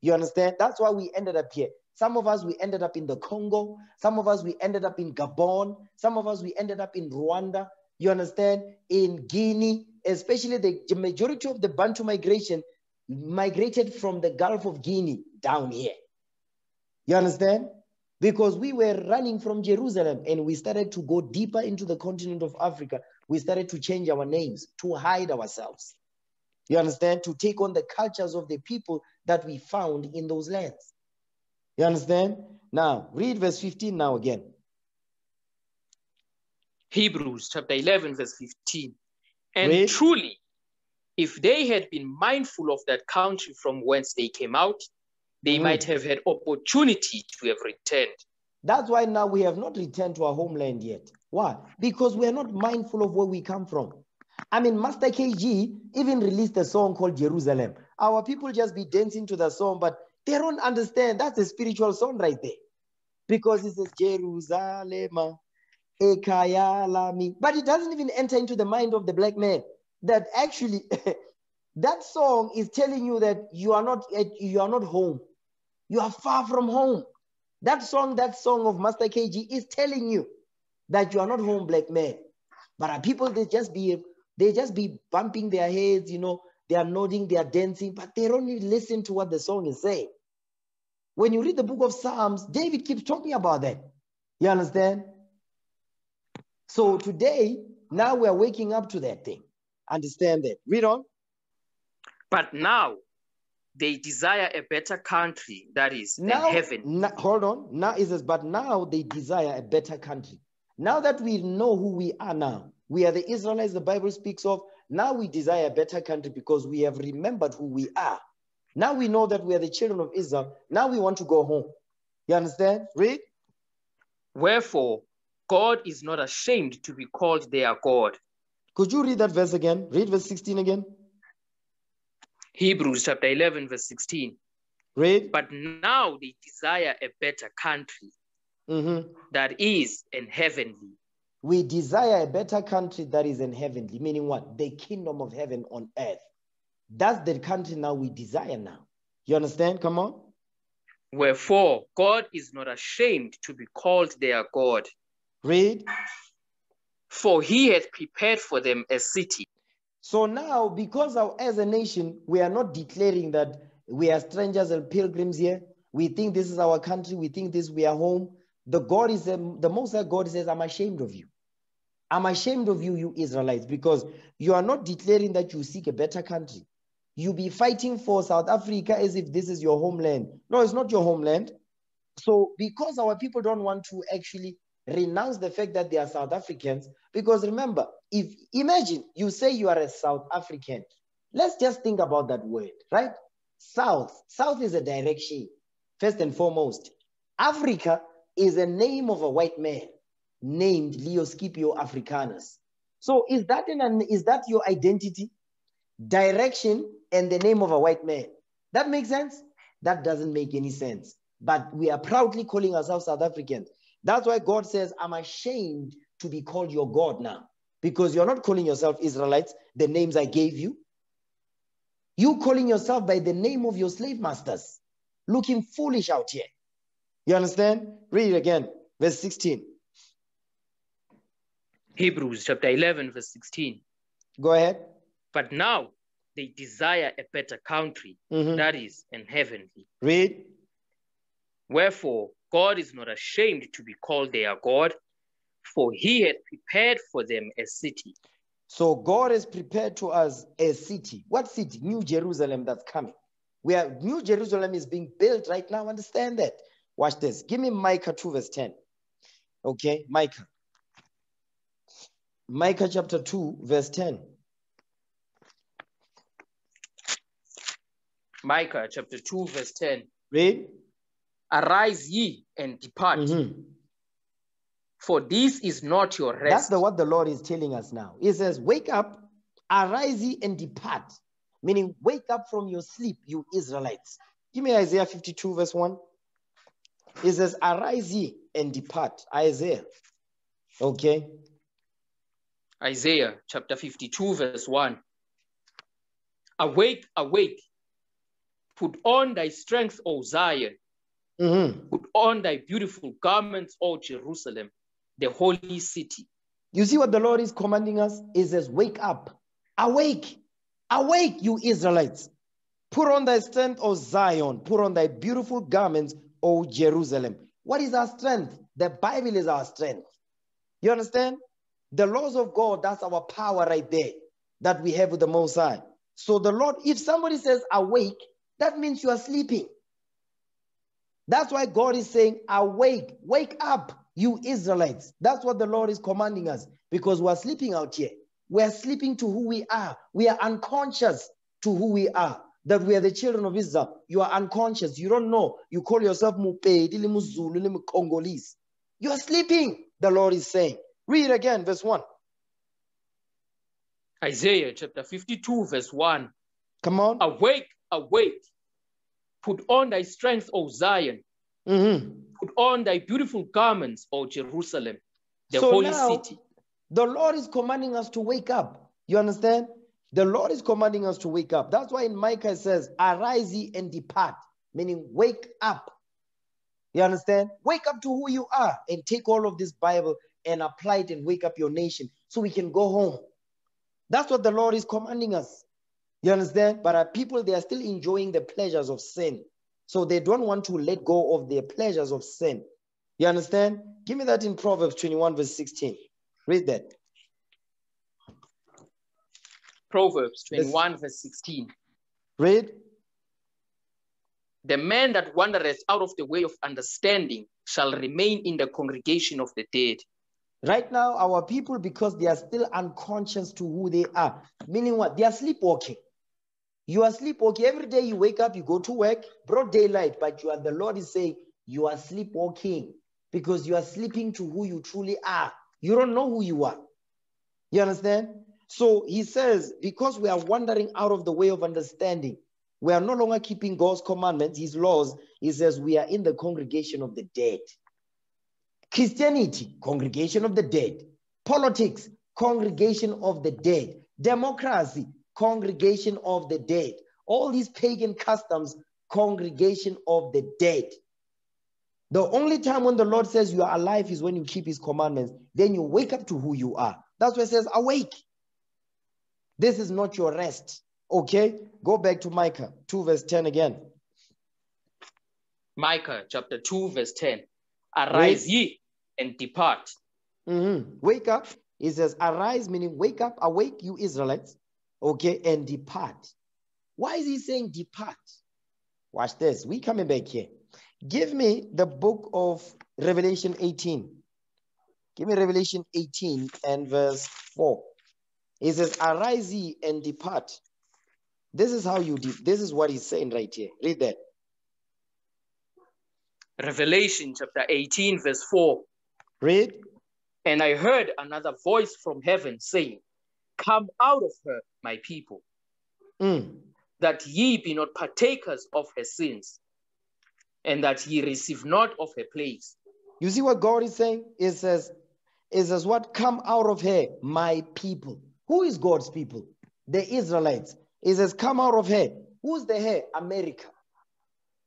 You understand? That's why we ended up here. Some of us, we ended up in the Congo. Some of us, we ended up in Gabon. Some of us, we ended up in Rwanda. You understand? In Guinea, especially the majority of the Bantu migration migrated from the Gulf of Guinea down here. You understand? Because we were running from Jerusalem and we started to go deeper into the continent of Africa. We started to change our names to hide ourselves. You understand? To take on the cultures of the people that we found in those lands. You understand? Now, read verse 15 now again. Hebrews chapter 11, verse 15. And truly, if they had been mindful of that country from whence they came out, they mm. might have had opportunity to have returned. That's why now we have not returned to our homeland yet. Why? Because we are not mindful of where we come from. I mean, Master KG even released a song called Jerusalem. Our people just be dancing to the song, but they don't understand that's a spiritual song right there. Because it says Jerusalem, But it doesn't even enter into the mind of the black man that actually that song is telling you that you are not eh, you are not home. You are far from home. That song, that song of Master KG is telling you that you are not home, black man. But are people they just be they just be bumping their heads, you know, they are nodding, they are dancing, but they don't even listen to what the song is saying. When you read the book of Psalms, David keeps talking about that. You understand? So today, now we're waking up to that thing. Understand that. Read on. But now they desire a better country that is now, in heaven. na- hold on. Now it says, but now they desire a better country. Now that we know who we are now, we are the Israelites the Bible speaks of. Now we desire a better country because we have remembered who we are. Now we know that we are the children of Israel. Now we want to go home. You understand? Read. Wherefore, God is not ashamed to be called their God. Could you read that verse again? Read verse 16 again. Hebrews chapter 11, verse 16. Read. But now they desire a better country Mhm. that is in heavenly. We desire a better country that is in heavenly, meaning what? The kingdom of heaven on earth. That's the country now we desire now. You understand? Come on. Wherefore, God is not ashamed to be called their God, Read. for he hath prepared for them a city. So now, because of, as a nation, we are not declaring that we are strangers and pilgrims here. We think this is our country. We think this we are home. The God is um, the Most High God says, "I'm ashamed of you. I'm ashamed of you, you Israelites, because you are not declaring that you seek a better country. You be fighting for South Africa as if this is your homeland. No, it's not your homeland. So because our people don't want to actually renounce the fact that they are South Africans, because remember, if imagine you say you are a South African, let's just think about that word, right? South. South is a direction, first and foremost. Africa is a name of a white man named Leo Scipio Africanus. So is that in an, is that your identity? Direction and the name of a white man. That makes sense? That doesn't make any sense. But we are proudly calling ourselves South Africans. That's why God says, I'm ashamed to be called your God now. Because you're not calling yourself Israelites, the names I gave you. You calling yourself by the name of your slave masters, looking foolish out here. You understand? Read it again, verse 16. Hebrews chapter 11, verse 16. Go ahead. But now they desire a better country Mhm. that is in heavenly. Read. Wherefore, God is not ashamed to be called their God, for he hath prepared for them a city. So God has prepared to us a city. What city? New Jerusalem that's coming. Where New Jerusalem is being built right now. Understand that. Watch this. Give me Micah 2, verse 10. Okay, Micah. Micah chapter 2, verse 10. Micah chapter 2, verse 10. Read. Arise ye and depart, Mhm. for this is not your That's rest. the what the Lord is telling us now. He says, Wake up, arise ye and depart. Meaning, wake up from your sleep, you Israelites. Give me Isaiah 52, verse 1. He says, Arise ye and depart. Isaiah. Okay. Isaiah chapter 52, verse 1. Awake, awake, put on thy strength, O Zion, Mhm. put on thy beautiful garments, O Jerusalem, the holy city. You see what the Lord is commanding us? He says, Wake up, awake, awake, you Israelites. Put on thy strength, O Zion. Put on thy beautiful garments, O Jerusalem. What is our strength? The Bible is our strength. You understand? The laws of God, that's our power right there that we have with the Most High. So the Lord, if somebody says awake, that means you are sleeping. That's why God is saying, Awake, wake up, you Israelites. That's what the Lord is commanding us because we're sleeping out here. We're sleeping to who we are. We are unconscious to who we are. That we are the children of Israel. You are unconscious. You don't know. You call yourself Mupedi, Muzulu, le Congolese. You are sleeping, the Lord is saying. Read again, verse 1. Isaiah chapter 52, verse 1. Come on. Awake, awake, put on thy strength, O Zion, Mhm. put on thy beautiful garments, O Jerusalem, the So holy now- city. The Lord is commanding us to wake up. You understand? The Lord is commanding us to wake up. That's why in Micah it says, Arise ye and depart, meaning wake up. You understand? Wake up to who you are and take all of this Bible and apply it and wake up your nation so we can go home. That's what the Lord is commanding us. You understand? But our people, they are still enjoying the pleasures of sin. So they don't want to let go of their pleasures of sin. You understand? Give me that in Proverbs 21, verse 16. Read that. Proverbs Yes. 21, verse 16. Read. The man that wandereth out of the way of understanding shall remain in the congregation of the dead. Right now, our people, because they are still unconscious to who they are, meaning what? They are sleepwalking. You are sleepwalking. Every day you wake up, you go to work, broad daylight, but you are, the Lord is saying, you are sleepwalking because you are sleeping to who you truly are. You don't know who you are. You understand? So he says, because we are wandering out of the way of understanding, we are no longer keeping God's commandments, his laws. He says, we are in the congregation of the dead. Christianity, congregation of the dead. Politics, congregation of the dead. Democracy, congregation of the dead. All these pagan customs, congregation of the dead. The only time when the Lord says you are alive is when you keep his commandments. Then you wake up to who you are. That's why it says, awake. This is not your rest. Okay? Go back to Micah 2, verse 10 again. Micah chapter 2, verse 10. Arise Wait. ye and depart. Mm-hmm. Wake up. He says, arise, meaning wake up, awake, you Israelites, okay, and depart. Why is he saying depart? Watch this. We coming back here. Give me the book of Revelation 18. Give me Revelation 18 and verse 4. He says, Arise ye and depart. This is how you, de- this is what he's saying right here. Read that. Revelation chapter 18, verse 4. Read. And I heard another voice from heaven saying, Come out of her, my people, mm. that ye be not partakers of her sins, and that ye receive not of her plagues. You see what God is saying? It says, it says what? Come out of her, my people. Who is God's people? The Israelites. It says, come out of her. Who's the her? America.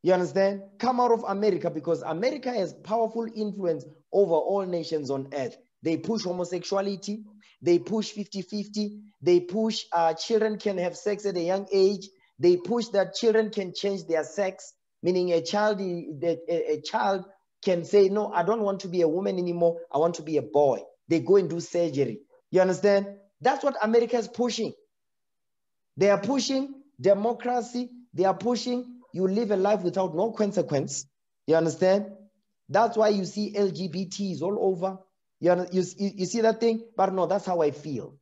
You understand? Come out of America because America has powerful influence over all nations on earth. They push homosexuality. They push 50-50. They push uh, children can have sex at a young age. They push that children can change their sex, meaning a child, a, a child can say, no, I don't want to be a woman anymore. I want to be a boy. They go and do surgery. You understand? That's what America is pushing. They are pushing democracy. They are pushing you live a life without no consequence. You understand? That's why you see LGBTs all over. You, you, you see that thing? But no, that's how I feel.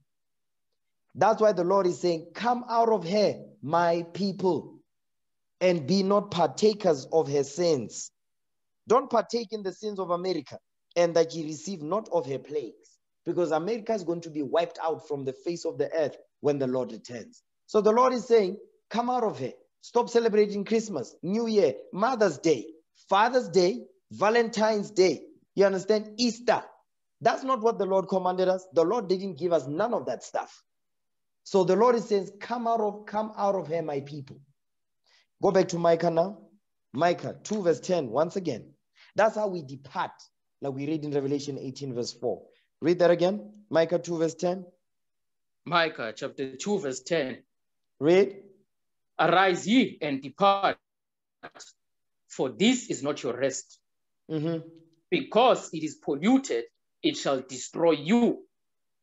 That's why the Lord is saying, Come out of her, my people, and be not partakers of her sins. Don't partake in the sins of America, and that ye receive not of her plagues, because America is going to be wiped out from the face of the earth when the Lord returns. So the Lord is saying, Come out of her. Stop celebrating Christmas, New Year, Mother's Day, Father's Day, Valentine's Day. You understand? Easter. That's not what the Lord commanded us. The Lord didn't give us none of that stuff. So the Lord is saying, Come out of, come out of here, my people. Go back to Micah now. Micah 2, verse 10, once again. That's how we depart, like we read in Revelation 18, verse 4. Read that again. Micah 2, verse 10. Micah chapter 2, verse 10. Read. Arise ye and depart, for this is not your rest. Mm-hmm. Because it is polluted, it shall destroy you,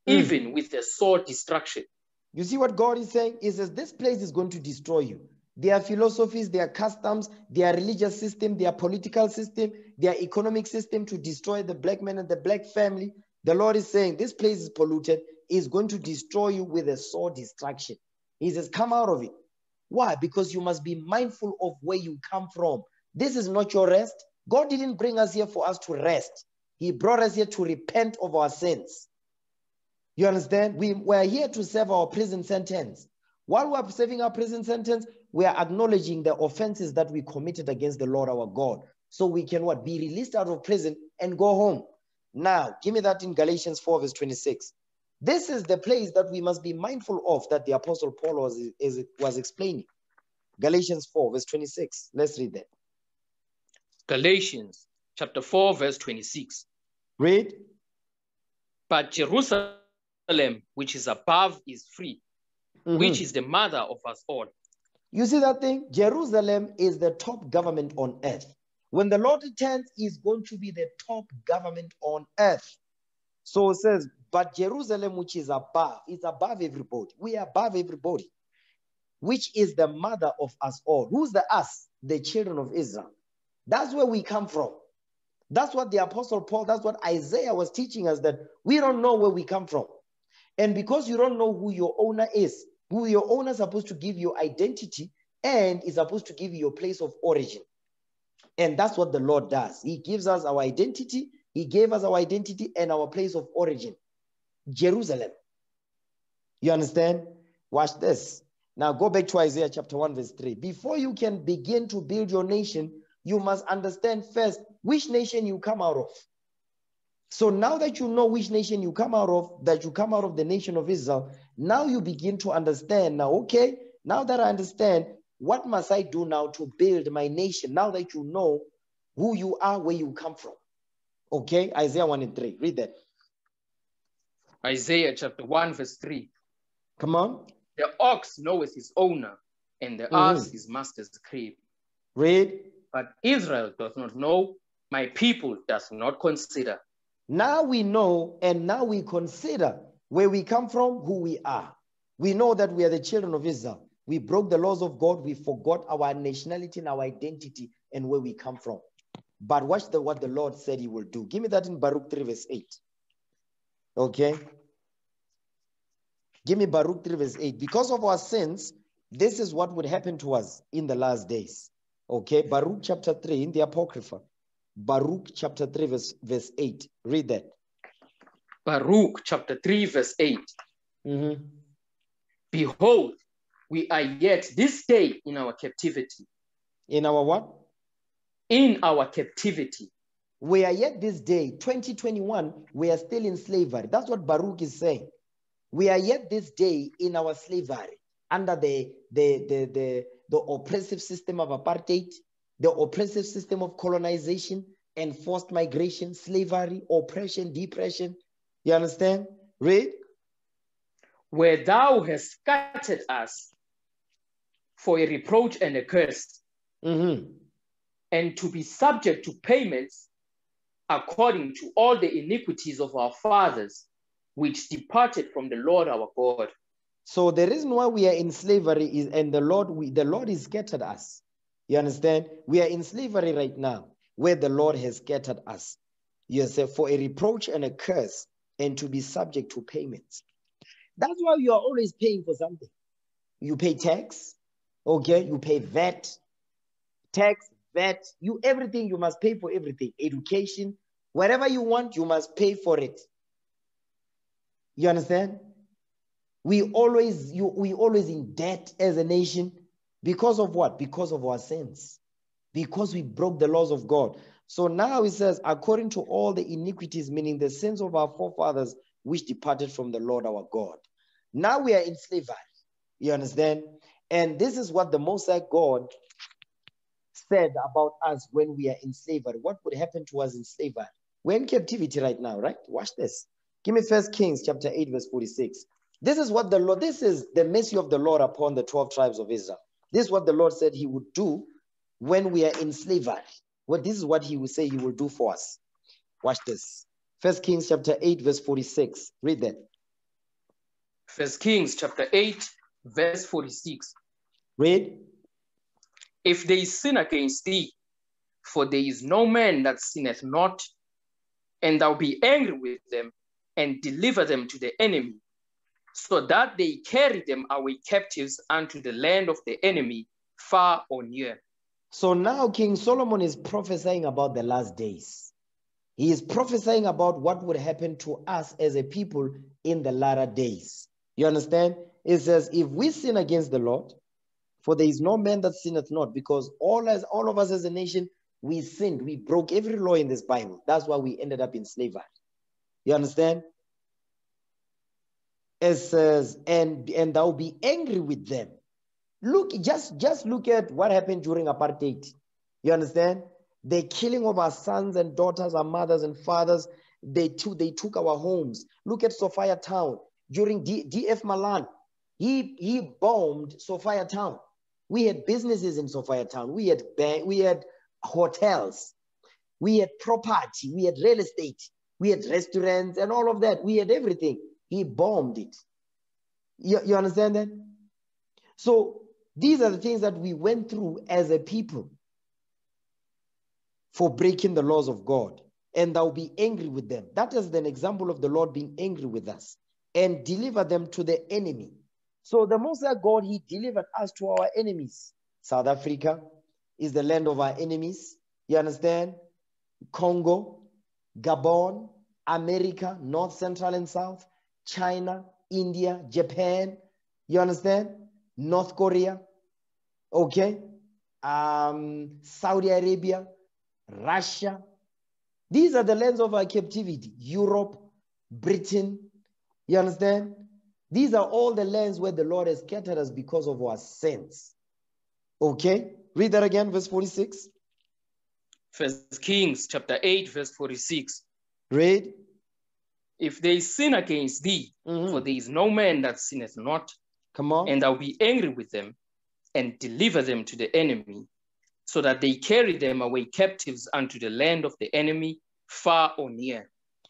mm. even with a sore destruction. You see what God is saying? He says, This place is going to destroy you. Their philosophies, their customs, their religious system, their political system, their economic system to destroy the black man and the black family. The Lord is saying, This place is polluted, is going to destroy you with a sore destruction. He says, Come out of it. Why? Because you must be mindful of where you come from. This is not your rest. God didn't bring us here for us to rest. He brought us here to repent of our sins. You understand? We were here to serve our prison sentence. While we're serving our prison sentence, we are acknowledging the offenses that we committed against the Lord our God. So we can what? Be released out of prison and go home. Now, give me that in Galatians 4, verse 26. This is the place that we must be mindful of that the Apostle Paul was, is, was explaining. Galatians 4, verse 26. Let's read that. Galatians chapter 4, verse 26. Read. But Jerusalem, which is above, is free, mm-hmm. which is the mother of us all. You see that thing? Jerusalem is the top government on earth. When the Lord returns, is going to be the top government on earth. So it says, but Jerusalem, which is above, is above everybody. We are above everybody. which is the mother of us all. Who's the us? The children of Israel. That's where we come from. That's what the Apostle Paul, that's what Isaiah was teaching us that we don't know where we come from. And because you don't know who your owner is, who your owner is supposed to give you identity and is supposed to give you your place of origin. And that's what the Lord does. He gives us our identity. He gave us our identity and our place of origin, Jerusalem. You understand? Watch this. Now go back to Isaiah chapter 1, verse 3. Before you can begin to build your nation, you must understand first which nation you come out of. So now that you know which nation you come out of, that you come out of the nation of Israel, now you begin to understand. Now, okay, now that I understand, what must I do now to build my nation? Now that you know who you are, where you come from. Okay, Isaiah 1 and 3. Read that. Isaiah chapter 1, verse 3. Come on. The ox knoweth his owner, and the mm -hmm. ass his master's crib. Read. But Israel does not know, my people does not consider. Now we know, and now we consider where we come from, who we are. We know that we are the children of Israel. We broke the laws of God. We forgot our nationality and our identity and where we come from. But watch the, what the Lord said he will do. Give me that in Baruch 3, verse 8. Okay. Give me Baruch 3, verse 8. Because of our sins, this is what would happen to us in the last days. Okay. Baruch chapter 3 in the Apocrypha. Baruch chapter 3, verse, verse 8. Read that. Baruch chapter 3, verse 8. Mm-hmm. Behold, we are yet this day in our captivity. In our what? In our captivity. We are yet this day, 2021, we are still in slavery. That's what Baruch is saying. We are yet this day in our slavery under the, the, the, the, the oppressive system of apartheid, the oppressive system of colonization, and forced migration, slavery, oppression, depression. You understand? Read. Where thou hast scattered us for a reproach and a curse, mm-hmm. and to be subject to payments according to all the iniquities of our fathers, which departed from the Lord our God. So the reason why we are in slavery is, and the Lord, we, the Lord has scattered us. You understand? We are in slavery right now, where the Lord has scattered us. You for a reproach and a curse, and to be subject to payments. That's why you are always paying for something. You pay tax, Okay, you pay VAT, tax, VAT, you everything, you must pay for everything. Education, whatever you want, you must pay for it. You understand? We always, you, we always in debt as a nation because of what? Because of our sins. Because we broke the laws of God. So now it says, according to all the iniquities, meaning the sins of our forefathers, which departed from the Lord our God. Now we are in slavery. You understand? And this is what the Most High God said about us when we are in slavery. What would happen to us in slavery? We're in captivity right now, right? Watch this. Give me First Kings chapter 8, verse 46. This is what the Lord, this is the mercy of the Lord upon the 12 tribes of Israel. This is what the Lord said he would do when we are in slavery. Well, this is what he will say he will do for us. Watch this. First Kings chapter 8, verse 46. Read that. First Kings chapter 8, verse 46. Read. If they sin against thee, for there is no man that sinneth not, and thou be angry with them, and deliver them to the enemy, so that they carry them away captives unto the land of the enemy, far or near. So now King Solomon is prophesying about the last days. He is prophesying about what would happen to us as a people in the latter days. You understand? It says, if we sin against the Lord, for there is no man that sinneth not, because all as all of us as a nation, we sinned. We broke every law in this Bible. That's why we ended up in slavery. You understand? It says, and and thou be angry with them. Look, just just look at what happened during apartheid. You understand? The killing of our sons and daughters, our mothers and fathers. They took they took our homes. Look at Sophiatown during D, DF Malan. He he bombed Sophiatown. We had businesses in Sophiatown. We had we had hotels, we had property, we had real estate, we had restaurants and all of that. We had everything. He bombed it. You, you understand that? So These are the things that we went through as a people for breaking the laws of God. And thou be angry with them. That is an example of the Lord being angry with us and deliver them to the enemy. So the Most High God, He delivered us to our enemies. South Africa is the land of our enemies. You understand? Congo, Gabon, America, North, Central, and South, China, India, Japan. You understand? North Korea, okay? Um, Saudi Arabia, Russia. These are the lands of our captivity. Europe, Britain. You understand? These are all the lands where the Lord has scattered us because of our sins. Okay? Read that again, verse 46. First Kings chapter 8, verse 46. Read. If they sin against thee, Mhm. for there is no man that sinneth not, Come on. and thou be angry with them, and deliver them to the enemy, so that they carry them away captives unto the land of the enemy, far or near.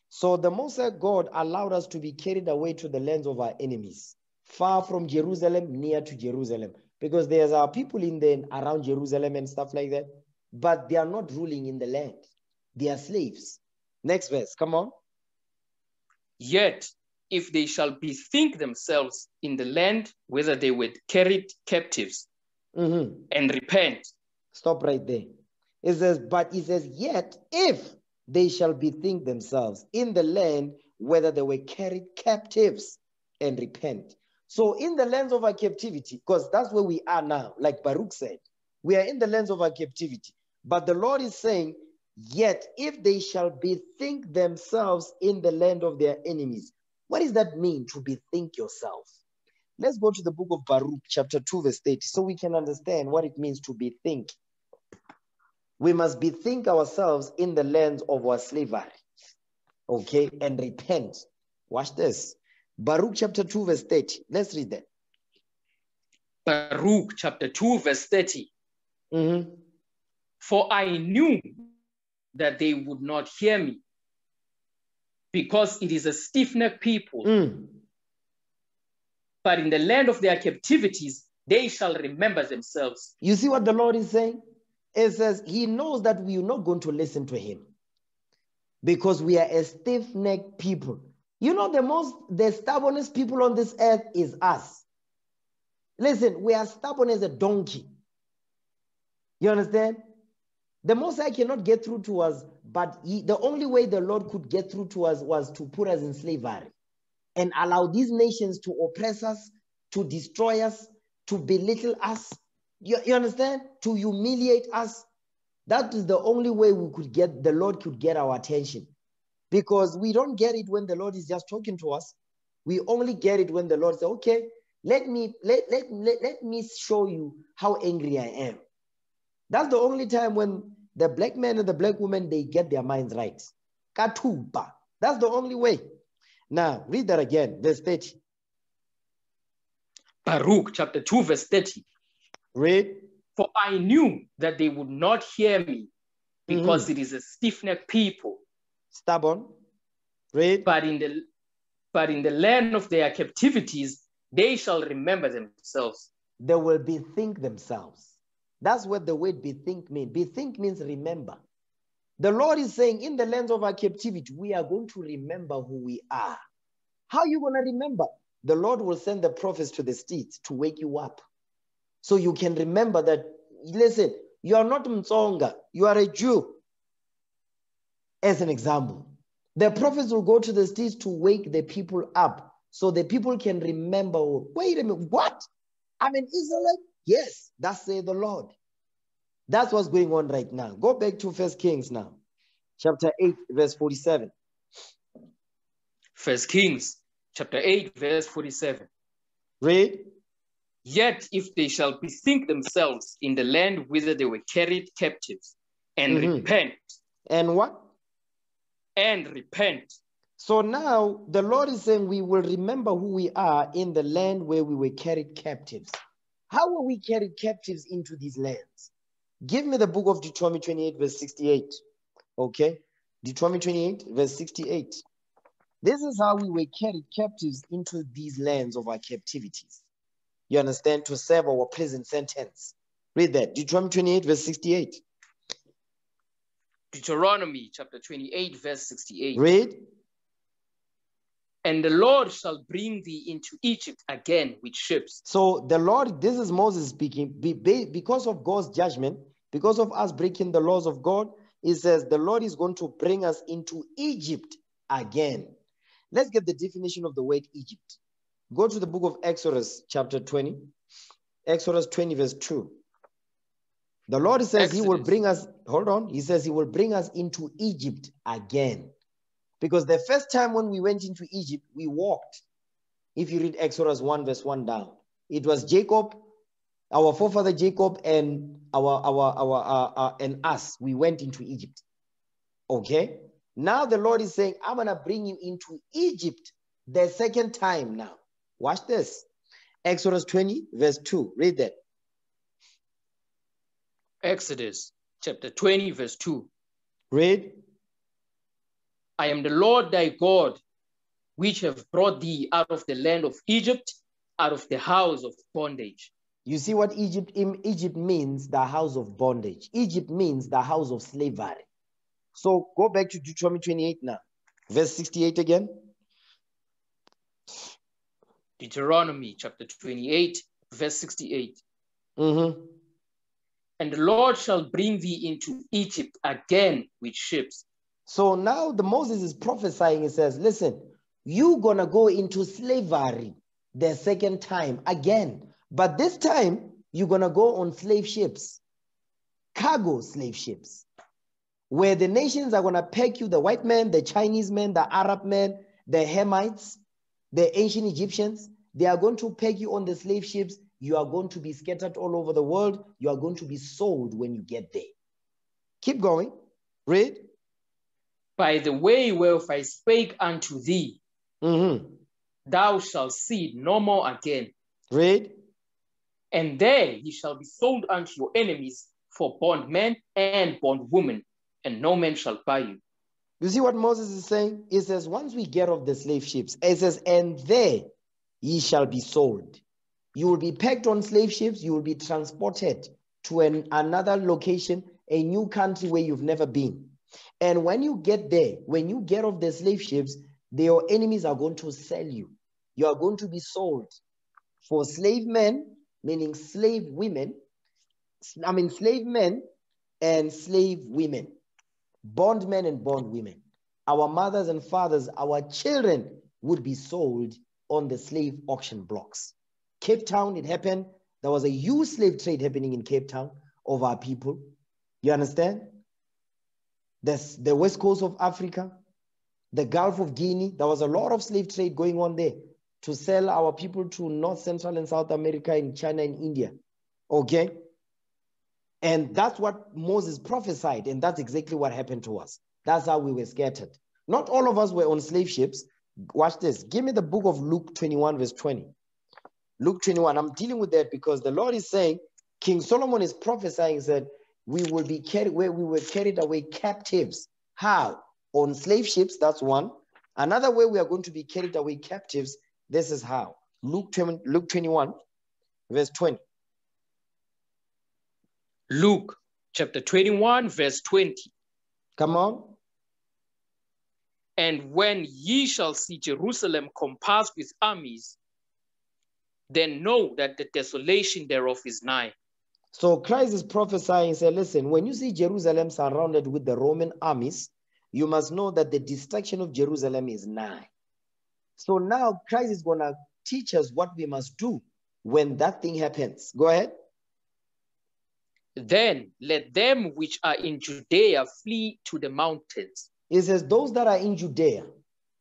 So the Most High God allowed us to be carried away to the lands of our enemies, far from Jerusalem, near to Jerusalem, because there's our people in there around Jerusalem and stuff like that, but they are not ruling in the land. They are slaves. Next verse, come on. Yet, if they shall bethink themselves in the land whether they were carried captives, Mhm. and repent, Stop right there. It says, but it says, yet if they shall bethink themselves in the land whether they were carried captives and repent. So in the lands of our captivity, because that's where we are now, like Baruch said, we are in the lands of our captivity. But the Lord is saying, yet if they shall bethink themselves in the land of their enemies. What does that mean to bethink yourself? Let's go to the book of Baruch, chapter 2, verse 30, so we can understand what it means to bethink we must bethink ourselves in the lens of our slavery. Okay, and repent. Watch this. Baruch chapter 2, verse 30. Let's read that. Baruch chapter 2, verse 30. Mhm. For I knew that they would not hear me, because it is a stiff necked people. Mm. But in the land of their captivities, they shall remember themselves. You see what the Lord is saying? It says he knows that we are not going to listen to him because we are a stiff necked people. You know, the most, the stubbornest people on this earth is us. Listen, we are stubborn as a donkey. You understand? The Most High cannot get through to us, but he, the only way the Lord could get through to us was to put us in slavery and allow these nations to oppress us, to destroy us, to belittle us. You, you understand? To humiliate us. That is the only way we could get, the Lord could get our attention. Because we don't get it when the Lord is just talking to us. We only get it when the Lord says, okay, let me, let, let, let, let me show you how angry I am. That's the only time when the black man and the black woman, they get their minds right. Katuba. That's the only way. Now, read that again, verse 30. Baruch chapter 2, verse 30. Read. For I knew that they would not hear me, because mm. it is a stiff necked people. Stubborn. Read. But in the but in the land of their captivities, they shall remember themselves. They will bethink themselves. That's what the word bethink means. Bethink means remember. The Lord is saying, in the lands of our captivity, we are going to remember who we are. How are you going to remember? The Lord will send the prophets to the streets to wake you up. So you can remember that, listen, you are not Mtsonga, you are a Jew. As an example, the prophets will go to the streets to wake the people up so the people can remember, wait a minute, what? I'm an Israelite? Yes, that's say the Lord. That's what's going on right now. Go back to First Kings now, chapter 8, verse 47. First Kings chapter 8, verse 47. Read. Yet if they shall bethink themselves in the land whither they were carried captives, and Mhm. repent, And what? and repent, So now the Lord is saying we will remember who we are in the land where we were carried captives. How were we carried captives into these lands? Give me the book of Deuteronomy 28, verse 68. Okay? Deuteronomy 28, verse 68. This is how we were carried captives into these lands of our captivities. You understand? To serve our prison sentence. Read that. Deuteronomy 28, verse 68. Deuteronomy chapter 28, verse 68. Read. And the Lord shall bring thee into Egypt again with ships. So the Lord, this is Moses speaking, because of God's judgment, because of us breaking the laws of God, he says the Lord is going to bring us into Egypt again. Let's get the definition of the word Egypt. Go to the book of Exodus, chapter 20. Exodus 20, verse 2. The Lord says Exodus. he will bring us, hold on, he says he will bring us into Egypt again. Because the first time when we went into Egypt, we walked. If you read Exodus 1, verse 1 down, it was Jacob, our forefather Jacob, and our our our uh, uh, and us. We went into Egypt. Okay. Now the Lord is saying, I'm gonna bring you into Egypt the second time now. Watch this. Exodus 20, verse 2. Read that. Exodus chapter 20, verse 2. Read. I am the Lord thy God, which have brought thee out of the land of Egypt, out of the house of bondage. You see what Egypt Egypt means the house of bondage. Egypt means the house of slavery. So go back to Deuteronomy 28 now. Verse 68 again. Deuteronomy chapter 28, verse 68. Mm-hmm. And the Lord shall bring thee into Egypt again with ships so now the Moses is prophesying. He says, listen, you're gonna go into slavery the second time again. But this time you're gonna go on slave ships, cargo slave ships, where the nations are gonna pack you, the white men, the Chinese men, the Arab men, the Hamites, the ancient Egyptians, they are going to pack you on the slave ships. You are going to be scattered all over the world. You are going to be sold when you get there. Keep going. Read by the way whereof I spake unto thee, mm-hmm. thou shalt see it no more again. Read. And there ye shall be sold unto your enemies for bondmen and bondwomen, and no man shall buy you. You see what Moses is saying? He says, once we get off the slave ships, it says, and there ye shall be sold. You will be packed on slave ships, you will be transported to an, another location, a new country where you've never been. And when you get there, when you get off the slave ships, your enemies are going to sell you. You are going to be sold for slave men, meaning slave women. I mean, slave men and slave women, bondmen and bond women. Our mothers and fathers, our children would be sold on the slave auction blocks. Cape Town, it happened. There was a huge slave trade happening in Cape Town of our people. You understand? There's the west coast of Africa, the Gulf of Guinea. There was a lot of slave trade going on there to sell our people to North Central and South America in China and India. Okay? And that's what Moses prophesied, and that's exactly what happened to us. That's how we were scattered. Not all of us were on slave ships. Watch this. Give me the book of Luke 21, verse 20. Luke 21. I'm dealing with that because the Lord is saying, King Solomon is prophesying, said, we will be carried where we were carried away captives. How? On slave ships, that's one. Another way we are going to be carried away captives, this is how. Luke 20, Luke 21, verse 20. Luke chapter 21, verse 20. Come on. And when ye shall see Jerusalem compassed with armies, then know that the desolation thereof is nigh. So Christ is prophesying, say, listen, when you see Jerusalem surrounded with the Roman armies, you must know that the destruction of Jerusalem is nigh. So now Christ is going to teach us what we must do when that thing happens. Go ahead. Then let them which are in Judea flee to the mountains. He says, those that are in Judea,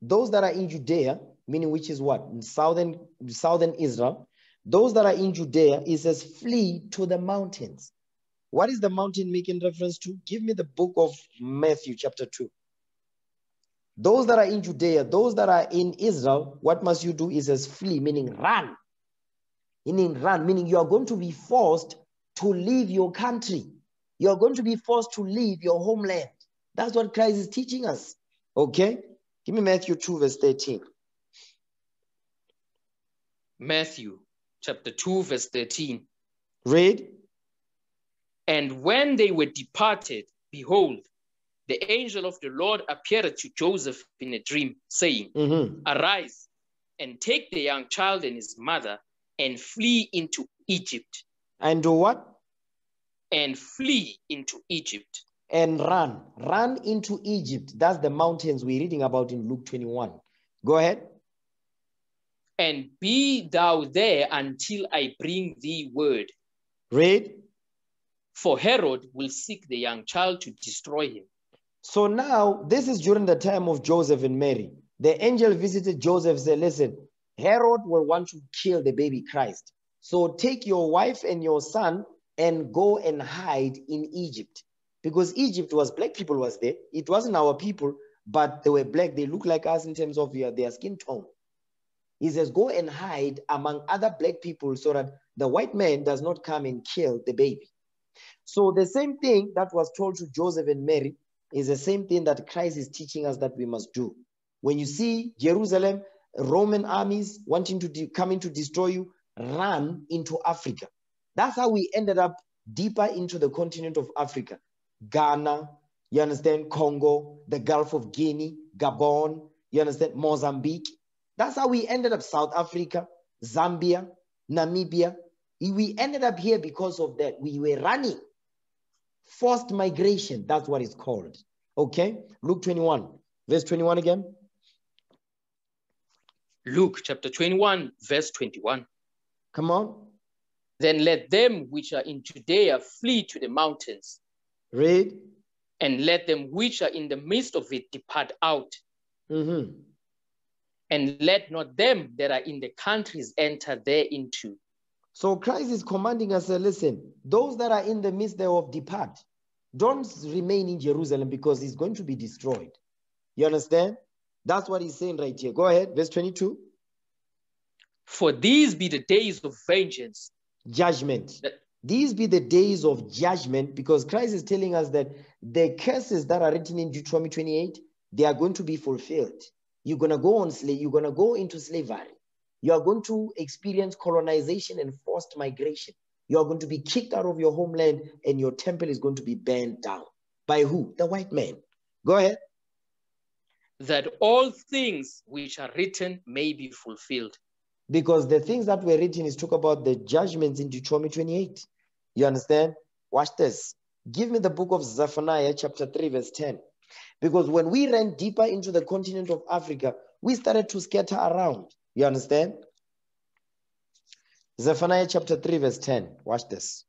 those that are in Judea, meaning which is what? Southern, southern Israel, those that are in Judea, it says, flee to the mountains. What is the mountain making reference to? Give me the book of Matthew, chapter 2. Those that are in Judea, those that are in Israel, what must you do? It says, flee, meaning run. Meaning run, meaning you are going to be forced to leave your country. You are going to be forced to leave your homeland. That's what Christ is teaching us. Okay? Give me Matthew 2, verse 13. Matthew chapter 2, verse 13. Read. And when they were departed, behold, the angel of the Lord appeared to Joseph in a dream, saying, Mhm. Arise and take the young child and his mother and flee into Egypt, And do what? and flee into Egypt. And run. Run into Egypt. That's the mountains we're reading about in Luke 21. Go ahead. And be thou there until I bring thee word. Read. For Herod will seek the young child to destroy him. So now, this is during the time of Joseph and Mary. The angel visited Joseph, said, Listen, Herod will want to kill the baby Christ. So take your wife and your son and go and hide in Egypt. Because Egypt was black people was there. It wasn't our people, but they were black. They look like us in terms of their, their skin tone. He says, Go and hide among other black people so that the white man does not come and kill the baby. So the same thing that was told to Joseph and Mary is the same thing that Christ is teaching us that we must do. When you see Jerusalem, Roman armies wanting to de- in to destroy you, run into Africa. That's how we ended up deeper into the continent of Africa. Ghana, you understand, Congo, the Gulf of Guinea, Gabon, you understand, Mozambique. That's how we ended up South Africa, Zambia, Namibia. We ended up here because of that. We were running. Forced migration, that's what it's called. Okay? Luke 21, verse 21 again. Luke chapter 21, verse 21. Come on. Then let them which are in Judea flee to the mountains, Read. and let them which are in the midst of it depart out, Mhm. And let not them that are in the countries enter thereinto. So Christ is commanding us, uh, listen, those that are in the midst thereof depart. Don't remain in Jerusalem because it's going to be destroyed. You understand? That's what he's saying right here. Go ahead, verse 22. For these be the days of vengeance. Judgment. That- These be the days of judgment because Christ is telling us that the curses that are written in Deuteronomy 28, they are going to be fulfilled. You're going to go on slave, you're going to go into slavery. You are going to experience colonization and forced migration. You are going to be kicked out of your homeland and your temple is going to be burned down. By who? The white man. Go ahead. that all things which are written may be fulfilled. Because the things that were written is talk about the judgments in Deuteronomy 28. You understand? Watch this. Give me the book of Zephaniah, chapter 3, verse 10. Because when we ran deeper into the continent of Africa, we started to scatter around. You understand? Zephaniah chapter 3, verse 10. Watch this.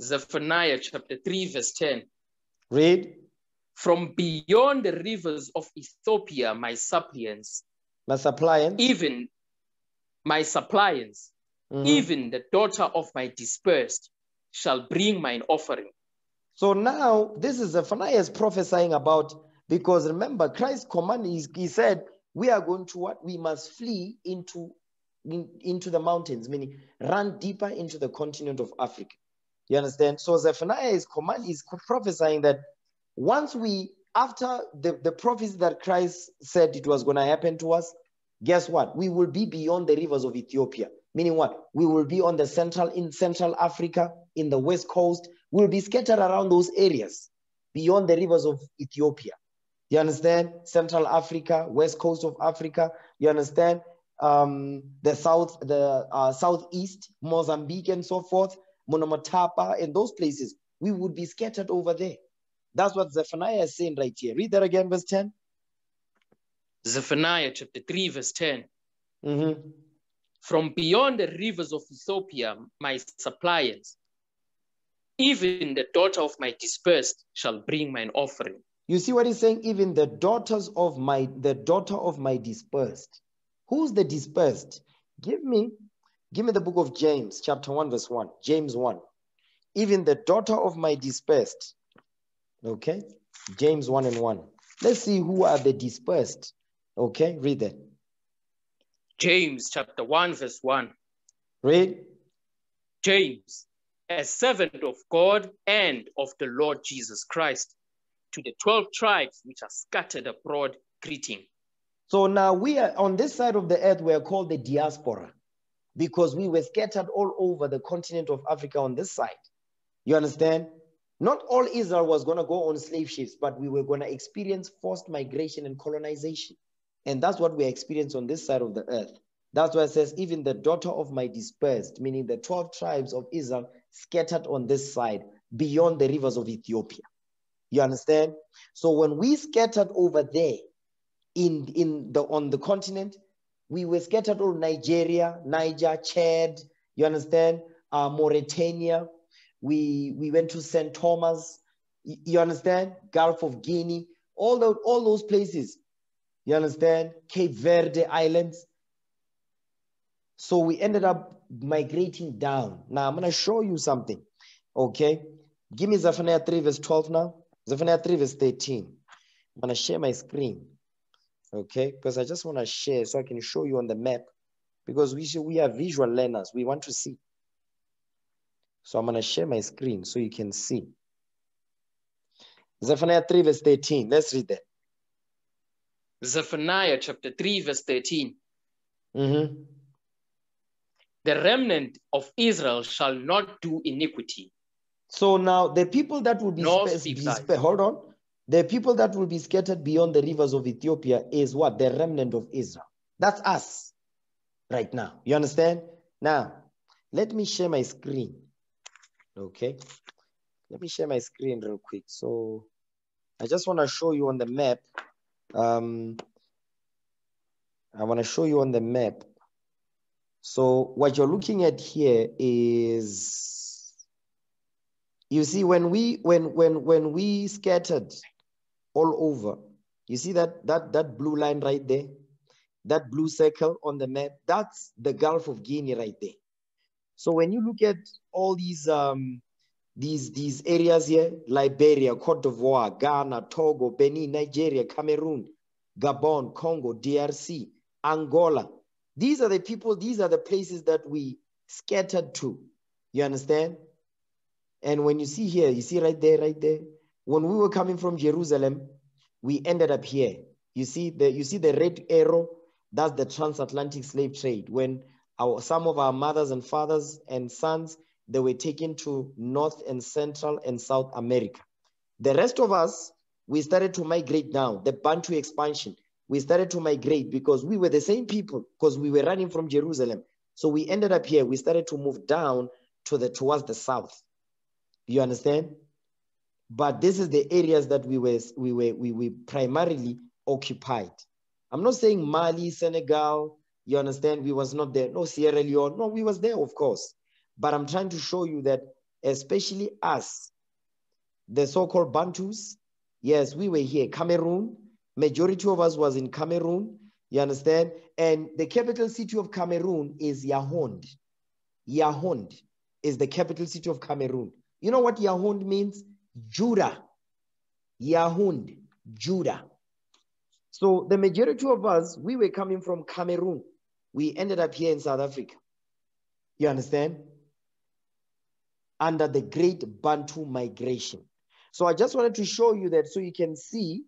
Zephaniah chapter 3, verse 10. Read. From beyond the rivers of Ethiopia, my suppliants, My suppliant. even my suppliants, Mhm. even the daughter of my dispersed, shall bring mine offering. So now this is Zephaniah is prophesying about because remember Christ's command is he said we are going to what we must flee into in, into the mountains meaning run deeper into the continent of Africa. You understand? So Zephaniah is command is prophesying that once we after the, the prophecy that Christ said it was going to happen to us, guess what? We will be beyond the rivers of Ethiopia. Meaning what? We will be on the central in Central Africa, in the west coast. We'll be scattered around those areas beyond the rivers of Ethiopia. You understand? Central Africa, west coast of Africa. You understand? Um, the south, the uh, southeast, Mozambique, and so forth, Monomotapa, and those places. We would be scattered over there. That's what Zephaniah is saying right here. Read that again, verse 10. Zephaniah chapter 3, verse 10. Mhm. From beyond the rivers of Ethiopia, my suppliants, even the daughter of my dispersed, shall bring mine offering. You see what he's saying? Even the daughters of my the daughter of my dispersed. Who's the dispersed? Give me, give me the book of James, chapter 1, verse 1. James 1. Even the daughter of my dispersed. Okay? James 1 and 1. Let's see who are the dispersed. Okay, read that. James chapter 1, verse 1. Read. James, a servant of God and of the Lord Jesus Christ, to the 12 tribes which are scattered abroad, greeting. So now we are on this side of the earth, we are called the diaspora because we were scattered all over the continent of Africa on this side. You understand? Not all Israel was going to go on slave ships, but we were going to experience forced migration and colonization. And that's what we experience on this side of the earth. That's why it says, even the daughter of my dispersed, meaning the 12 tribes of Israel scattered on this side beyond the rivers of Ethiopia. You understand? So when we scattered over there in, in the on the continent, we were scattered all Nigeria, Niger, Chad, you understand? Uh, Mauritania. We we went to St. Thomas, you understand? Gulf of Guinea, all those all those places. You understand? Cape Verde Islands. So we ended up migrating down. Now I'm going to show you something. Okay. Give me Zephaniah 3 verse 12 now. Zephaniah 3 verse 13. I'm going to share my screen. Okay. Because I just want to share so I can show you on the map. Because we, we are visual learners. We want to see. So I'm going to share my screen so you can see. Zephaniah 3 verse 13. Let's read that. Zephaniah chapter 3 verse 13. Mm-hmm. The remnant of Israel shall not do iniquity. So now the people that will be, No spe- spe- hold on. The people that will be scattered beyond the rivers of Ethiopia is what? The remnant of Israel. That's us right now. You understand? Now, let me share my screen. Okay. Let me share my screen real quick. So I just want to show you on the map. Um, I want to show you on the map. So what you're looking at here is you see when we when when when we scattered all over you see that that that blue line right there? That blue circle on the map that's the gulf of guinea right there. So when you look at all these um these these areas here liberia cote d'ivoire ghana togo benin nigeria cameroon gabon congo drc angola these are the people these are the places that we scattered to you understand and when you see here, you see right there, right there, when we were coming from Jerusalem, we ended up here. You see the you see the red arrow, that's the transatlantic slave trade. When our some of our mothers and fathers and sons they were taken to North and Central and South America. The rest of us, we started to migrate down, the Bantu expansion. We started to migrate because we were the same people, because we were running from Jerusalem. So we ended up here. We started to move down to the towards the south. You understand? But this is the areas that we were we were we, we primarily occupied. I'm not saying Mali, Senegal, you understand, we was not there. No, Sierra Leone, no, we was there, of course. But I'm trying to show you that especially us, the so-called Bantus, yes, we were here. Cameroon, majority of us was in Cameroon, you understand? And the capital city of Cameroon is Yaoundé. Yaoundé is the capital city of Cameroon. You know what Yaoundé means? Judah. Yaoundé, Judah. So the majority of us, we were coming from Cameroon. We ended up here in South Africa. You understand? Under the great Bantu migration. So I just wanted to show you that so you can see,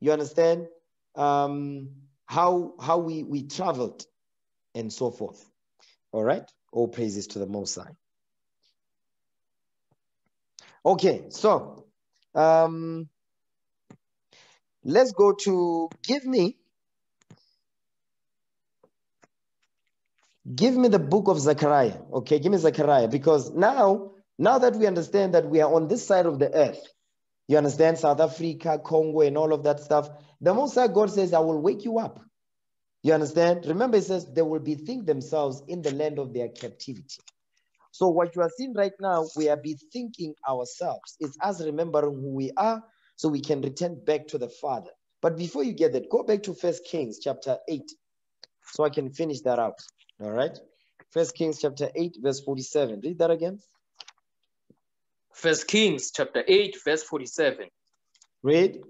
you understand, um, how, how we, we traveled and so forth. All right? All praises to the Most High. Okay, so um, let's go to give me give me the book of Zechariah. Okay, give me Zechariah because now now that we understand that we are on this side of the earth, you understand South Africa, Congo, and all of that stuff. The Most High God says, "I will wake you up." You understand? Remember, it says they will bethink themselves in the land of their captivity. So what you are seeing right now, we are bethinking ourselves. It's us remembering who we are so we can return back to the Father. But before you get that, go back to First Kings chapter 8 so I can finish that out. All right? First Kings chapter 8, verse 47. Read that again. First Kings chapter 8, verse 47. Read.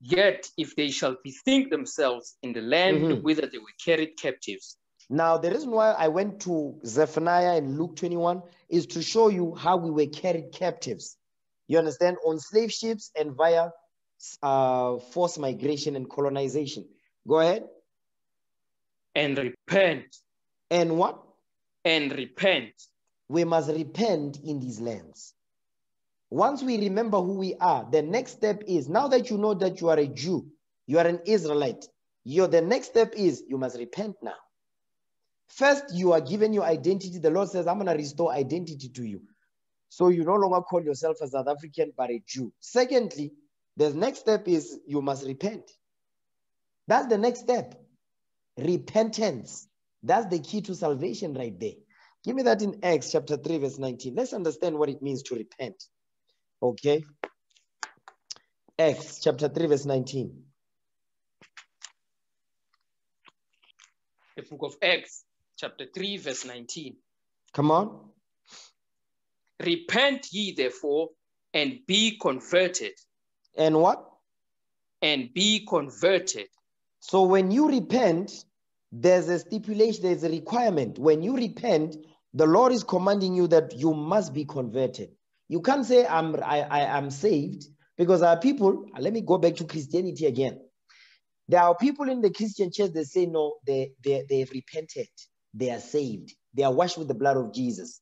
Yet if they shall bethink themselves in the land Mhm. whither they were carried captives, Now, the reason why I went to Zephaniah and Luke 21 is to show you how we were carried captives. You understand? On slave ships and via uh, forced migration and colonization. Go ahead. And repent. And what? And repent. We must repent in these lands. Once we remember who we are, the next step is now that you know that you are a Jew, you are an Israelite, your the next step is you must repent now. First, you are given your identity. The Lord says, I'm going to restore identity to you. So you no longer call yourself a South African, but a Jew. Secondly, the next step is you must repent. That's the next step. Repentance. That's the key to salvation right there. Give me that in Acts chapter 3, verse 19. Let's understand what it means to repent. Okay. Acts chapter 3, verse 19. The book of Acts, chapter 3, verse 19. Come on. Repent ye therefore and be converted. And what? And be converted. So when you repent, there's a stipulation, there's a requirement. When you repent, the Lord is commanding you that you must be converted. You can't say I'm I, I am saved because our people, let me go back to Christianity again. There are people in the Christian church that say no, they, they, they've repented, they are saved, they are washed with the blood of Jesus.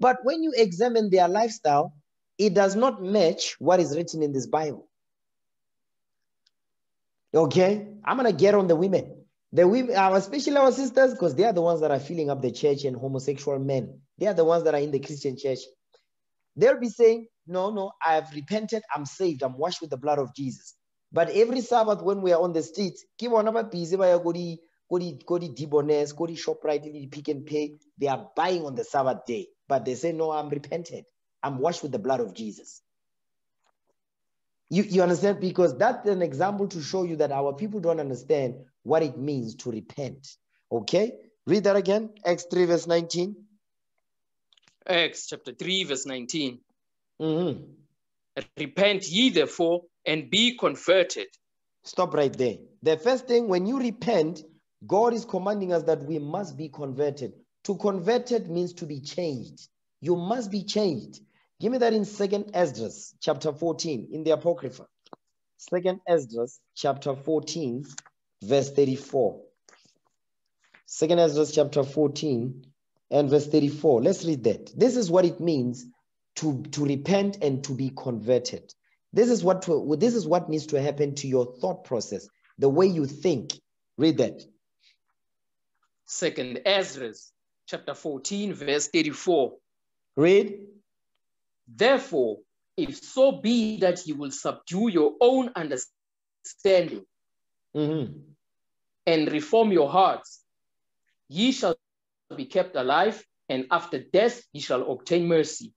But when you examine their lifestyle, it does not match what is written in this Bible. Okay, I'm gonna get on the women. The women, uh, especially our sisters, because they are the ones that are filling up the church and homosexual men. They are the ones that are in the Christian church. They'll be saying, No, no, I've repented, I'm saved, I'm washed with the blood of Jesus. But every Sabbath when we are on the streets, keep on about busy go di go di go go di Pick n Pay. They are buying on the Sabbath day, but they say, No, I'm repented. I'm washed with the blood of Jesus. You, you understand? Because that's an example to show you that our people don't understand what it means to repent. Okay? Read that again. Acts 3, verse 19. Acts chapter 3, verse 19. Mm-hmm. Repent ye therefore and be converted. Stop right there. The first thing, when you repent, God is commanding us that we must be converted. To converted means to be changed. You must be changed. Give me that in Second Esdras chapter 14 in the Apocrypha. Second Esdras chapter 14, verse 34. Second Esdras chapter 14 and verse 34. Let's read that. This is what it means to, to repent and to be converted. This is what to, this is what needs to happen to your thought process, the way you think. Read that. Second Esdras chapter 14, verse 34. Read. Therefore, if so be that you will subdue your own understanding mm-hmm. and reform your hearts, ye shall be kept alive, and after death ye shall obtain mercy.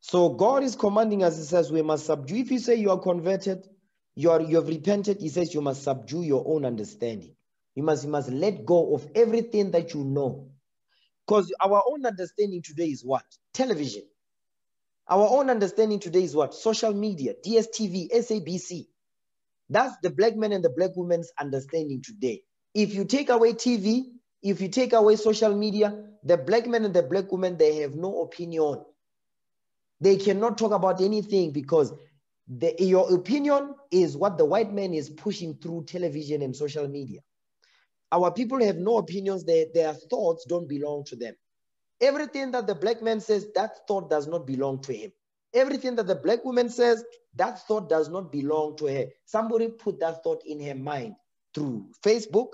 So God is commanding us, He says, we must subdue. If you say you are converted, you are you have repented, He says you must subdue your own understanding. You must, you must let go of everything that you know. Because our own understanding today is what? Television. Our own understanding today is what? Social media, DSTV, SABC. That's the black man and the black woman's understanding today. If you take away TV, if you take away social media, the black men and the black women, they have no opinion. They cannot talk about anything because the, your opinion is what the white man is pushing through television and social media. Our people have no opinions. Their, their thoughts don't belong to them. Everything that the black man says, that thought does not belong to him. Everything that the black woman says, that thought does not belong to her. Somebody put that thought in her mind through Facebook,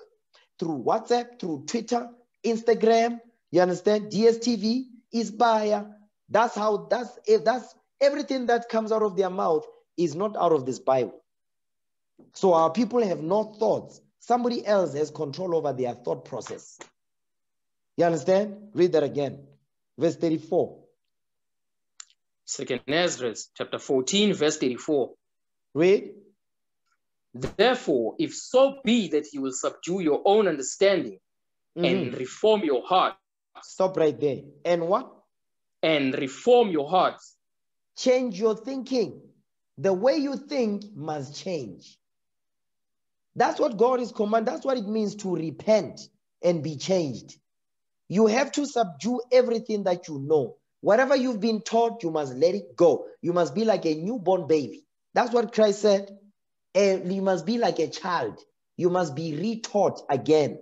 through WhatsApp, through Twitter, Instagram. You understand? DSTV is buyer. That's how that's if that's everything that comes out of their mouth is not out of this Bible. So our people have no thoughts. Somebody else has control over their thought process. You understand? Read that again. Verse 34. Second Ezra, chapter 14, verse 34. Read. Therefore, if so be that you will subdue your own understanding mm-hmm. and reform your heart. Stop right there. And what? And reform your hearts. Change your thinking. The way you think must change. That's what God is command. That's what it means to repent and be changed. You have to subdue everything that you know. Whatever you've been taught, you must let it go. You must be like a newborn baby. That's what Christ said. And you must be like a child. You must be retaught again.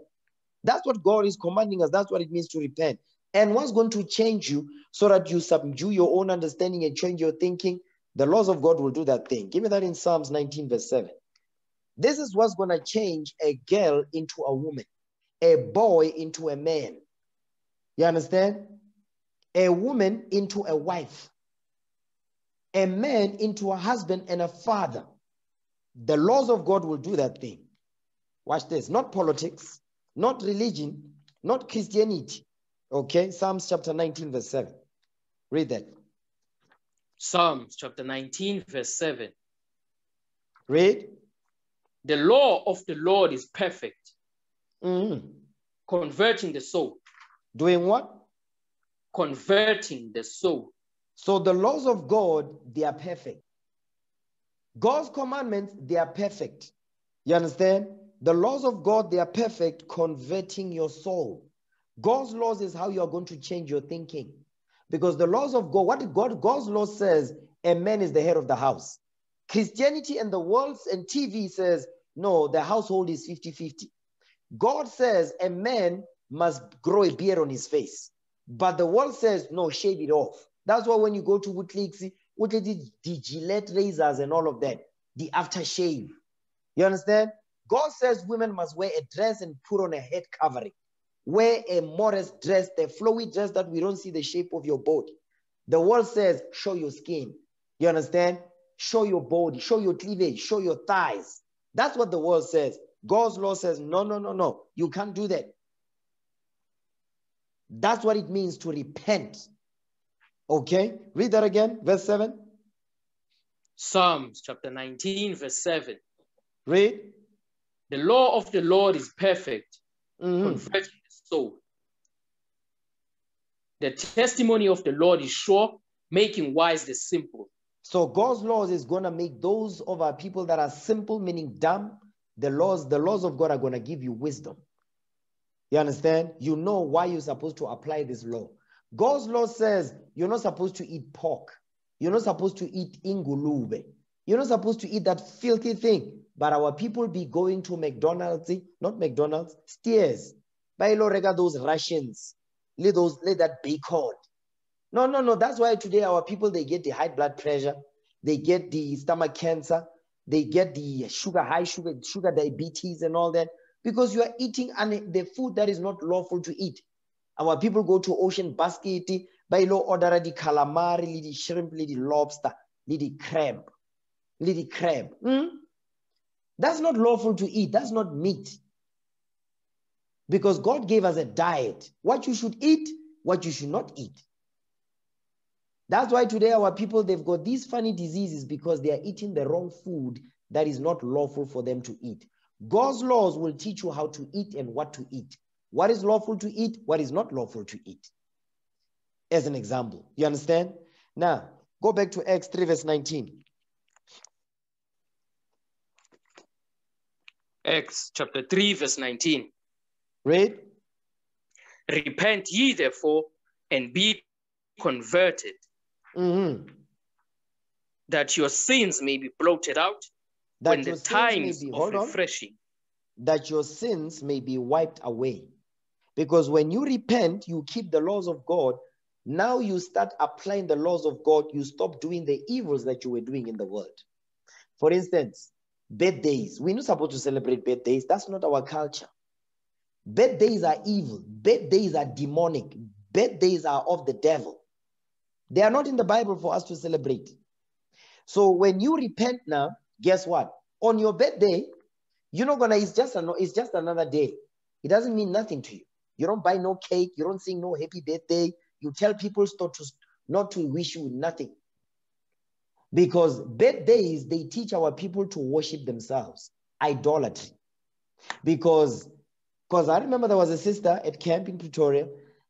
That's what God is commanding us. That's what it means to repent. And what's going to change you so that you subdue your own understanding and change your thinking? The laws of God will do that thing. Give me that in Psalms 19, verse 7. This is what's going to change a girl into a woman, a boy into a man. You understand? A woman into a wife, a man into a husband and a father. The laws of God will do that thing. Watch this. Not politics, not religion, not Christianity. Okay, Psalms chapter 19, verse 7. Read that. Psalms chapter 19, verse 7. Read. The law of the Lord is perfect, mm-hmm. converting the soul. Doing what? Converting the soul. So the laws of God, they are perfect. God's commandments, they are perfect. You understand? The laws of God, they are perfect, converting your soul. God's laws is how you are going to change your thinking. Because the laws of God, what God, God's law says, a man is the head of the house. Christianity and the world and TV says, no, the household is 50 50. God says a man must grow a beard on his face. But the world says, no, shave it off. That's why when you go to Woodleaks, Woodleaks, the Gillette razors and all of that, the aftershave. You understand? God says women must wear a dress and put on a head covering. Wear a modest dress, the flowy dress that we don't see the shape of your body. The world says, show your skin. You understand? Show your body, show your cleavage, show your thighs. That's what the world says. God's law says, no, no, no, no. You can't do that. That's what it means to repent. Okay, read that again, verse 7. Psalms chapter 19, verse 7. Read. The law of the Lord is perfect, mm-hmm. converting the soul. The testimony of the Lord is sure, making wise the simple. So God's laws is going to make those of our people that are simple, meaning dumb, the laws, the laws of God are going to give you wisdom. You understand? You know why you're supposed to apply this law. God's law says you're not supposed to eat pork. You're not supposed to eat ingulube. You're not supposed to eat that filthy thing. But our people be going to McDonald's, not McDonald's, Steers. By Buy those Russians. Let those let that bacon. No, no, no. That's why today our people they get the high blood pressure, they get the stomach cancer, they get the sugar, high sugar, sugar diabetes, and all that because you are eating the food that is not lawful to eat. Our people go to ocean basket, buy low order the calamari, the shrimp, the lobster, the crab, the crab. Hmm? That's not lawful to eat. That's not meat. Because God gave us a diet. What you should eat, what you should not eat. That's why today our people, they've got these funny diseases because they are eating the wrong food that is not lawful for them to eat. God's laws will teach you how to eat and what to eat. What is lawful to eat, what is not lawful to eat. As an example, you understand? Now, go back to Acts 3, verse 19. Acts chapter 3, verse 19. Read. Repent ye therefore and be converted Mm-hmm. That your sins may be blotted out that when the times be, of refreshing. On, that your sins may be wiped away. Because when you repent, you keep the laws of God. Now you start applying the laws of God. You stop doing the evils that you were doing in the world. For instance, birthdays. We're not supposed to celebrate birthdays. That's not our culture. Birthdays are evil. Birthdays are demonic. Birthdays are of the devil. They are not in the Bible for us to celebrate. So when you repent now, guess what? On your birthday, you're not gonna, it's just, a, it's just another day. It doesn't mean nothing to you. You don't buy no cake, you don't sing no happy birthday. You tell people not to, not to wish you nothing. Because birthdays, they teach our people to worship themselves, idolatry. Because because I remember there was a sister at camp in Pretoria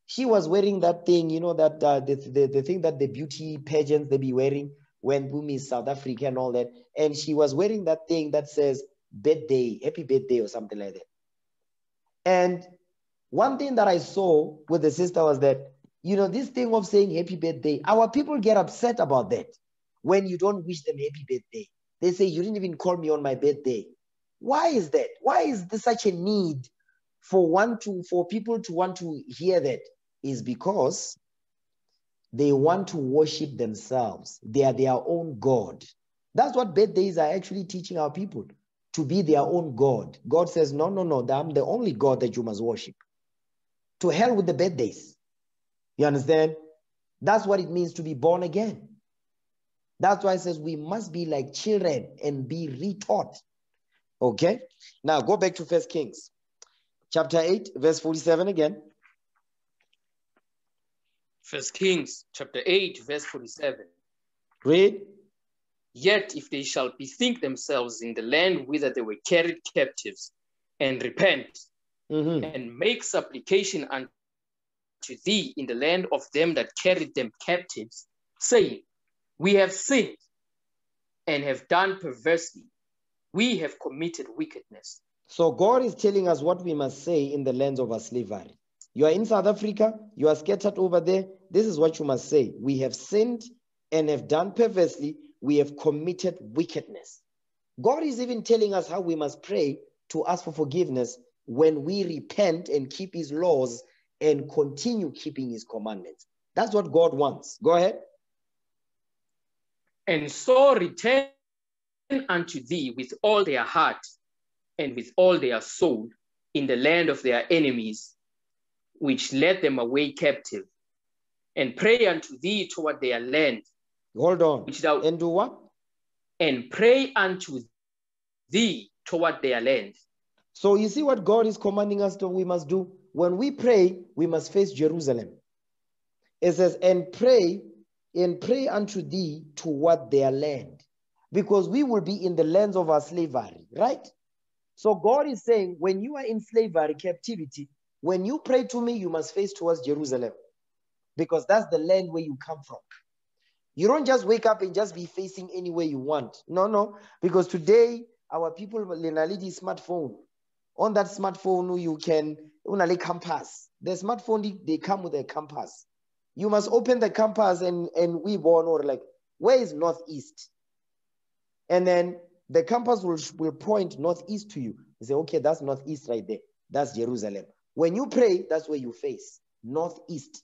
she was wearing that thing, you know, that uh, the, the, the thing that the beauty pageants they be wearing when Bumi is South Africa and all that. And she was wearing that thing that says birthday, happy birthday or something like that. And one thing that I saw with the sister was that, you know, this thing of saying happy birthday, our people get upset about that when you don't wish them happy birthday. They say, you didn't even call me on my birthday. Why is that? Why is there such a need for one to for people to want to hear that? Is because they want to worship themselves. They are their own God. That's what birthdays are actually teaching our people to be their own God. God says, No, no, no, I'm the only God that you must worship. To hell with the bad days. You understand? That's what it means to be born again. That's why it says we must be like children and be retaught. Okay? Now go back to First Kings, chapter 8, verse 47 again. First Kings, chapter 8, verse 47. Read. Yet if they shall bethink themselves in the land whither they were carried captives, and repent, Mhm. and make supplication unto thee in the land of them that carried them captives, saying, We have sinned and have done perversely. We have committed wickedness. So God is telling us what we must say in the lands of our slavery. You are in South Africa, you are scattered over there. This is what you must say. We have sinned and have done perversely. We have committed wickedness. God is even telling us how we must pray to ask for forgiveness when we repent and keep his laws and continue keeping his commandments. That's what God wants. Go ahead. And so return unto thee with all their heart and with all their soul in the land of their enemies, which led them away captive, and pray unto thee toward their land, Hold on. which thou And do what? and pray unto thee toward their land. So you see what God is commanding us to we must do? When we pray, we must face Jerusalem. It says, and pray, and pray unto thee toward their land. Because we will be in the lands of our slavery, right? So God is saying, when you are in slavery, captivity, when you pray to me, you must face towards Jerusalem. Because that's the land where you come from. You don't just wake up and just be facing anywhere you want. No, no. Because today, our people, Lenalidi smartphone. On that smartphone, you can, unale compass. The smartphone, they- come with a compass. You must open the compass and, and we born or like, where is northeast? And then the compass will, will point northeast to you. You say, okay, that's northeast right there. That's Jerusalem. When you pray, that's where you face northeast,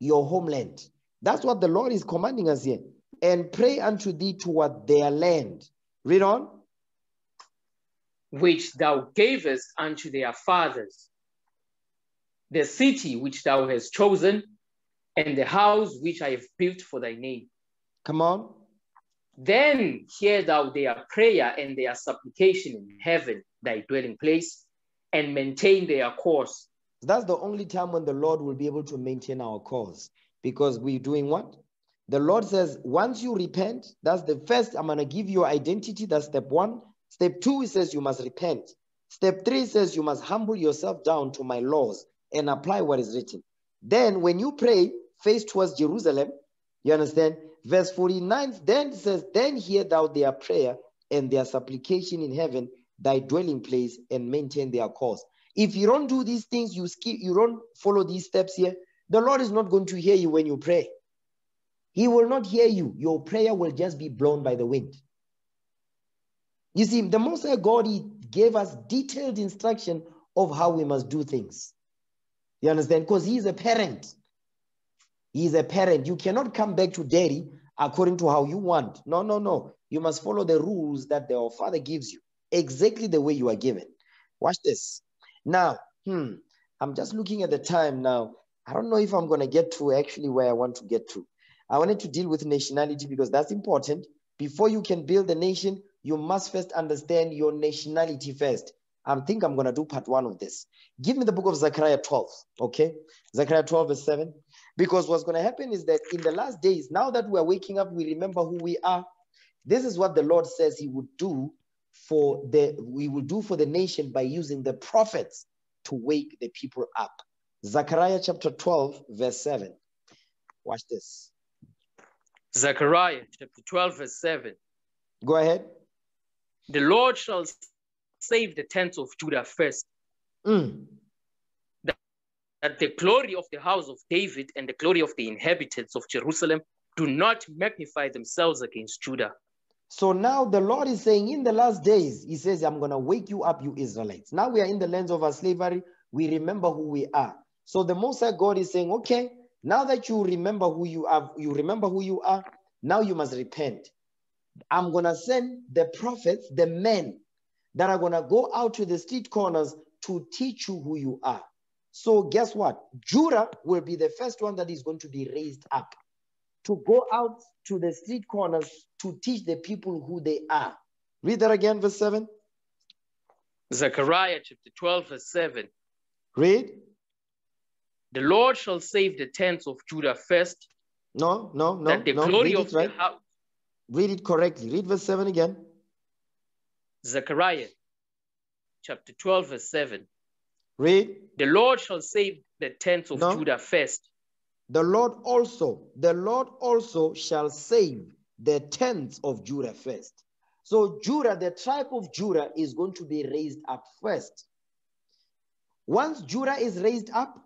your homeland. That's what the Lord is commanding us here. And pray unto thee toward their land. Read on. Which thou gavest unto their fathers, the city which thou hast chosen, and the house which I have built for thy name. Come on. Then hear thou their prayer and their supplication in heaven, thy dwelling place, and maintain their cause. That's the only time when the Lord will be able to maintain our cause because we're doing what? The Lord says, once you repent, that's the first, I'm going to give you identity. That's step one. Step two, he says you must repent. Step three says you must humble yourself down to my laws and apply what is written. Then, when you pray, face towards Jerusalem, you understand? Verse 49 then says, Then hear thou their prayer and their supplication in heaven, thy dwelling place, and maintain their cause. If you don't do these things, you skip, you don't follow these steps here, the Lord is not going to hear you when you pray. He will not hear you. Your prayer will just be blown by the wind. You see, the Most High God, He gave us detailed instruction of how we must do things. You understand? Because He is a parent. He is a parent. You cannot come back to daddy according to how you want. No, no, no. You must follow the rules that the Father gives you, exactly the way you are given. Watch this. Now, hmm, I'm just looking at the time now. I don't know if I'm going to get to actually where I want to get to. I wanted to deal with nationality because that's important. Before you can build a nation, you must first understand your nationality first. I think I'm going to do part one of this. Give me the book of Zechariah 12, okay? Zechariah 12, verse 7. Because what's going to happen is that in the last days, now that we're waking up, we remember who we are. This is what the Lord says He would do for the we will do for the nation by using the prophets to wake the people up. Zechariah chapter 12, verse 7. Watch this. Zechariah chapter 12, verse 7. Go ahead. The Lord shall save the tents of Judah first, Mm. that the glory of the house of David and the glory of the inhabitants of Jerusalem do not magnify themselves against Judah. So now the Lord is saying in the last days, He says, I'm going to wake you up, you Israelites. Now we are in the lands of our slavery. We remember who we are. So the Most High God is saying, okay, now that you remember who you are, you remember who you are, now you must repent. I'm going to send the prophets, the men that are going to go out to the street corners to teach you who you are. So guess what? Judah will be the first one that is going to be raised up to go out to the street corners to teach the people who they are. Read that again, verse 7. Zechariah chapter 12, verse 7. Read. The Lord shall save the tents of Judah first. No, no, no. That the no. glory of right. the house. Read it correctly. Read verse 7 again. Zechariah chapter 12, verse 7. Read. The Lord shall save the tents of No. Judah first. The Lord also, the Lord also shall save the tents of Judah first. So Judah, the tribe of Judah is going to be raised up first. Once Judah is raised up,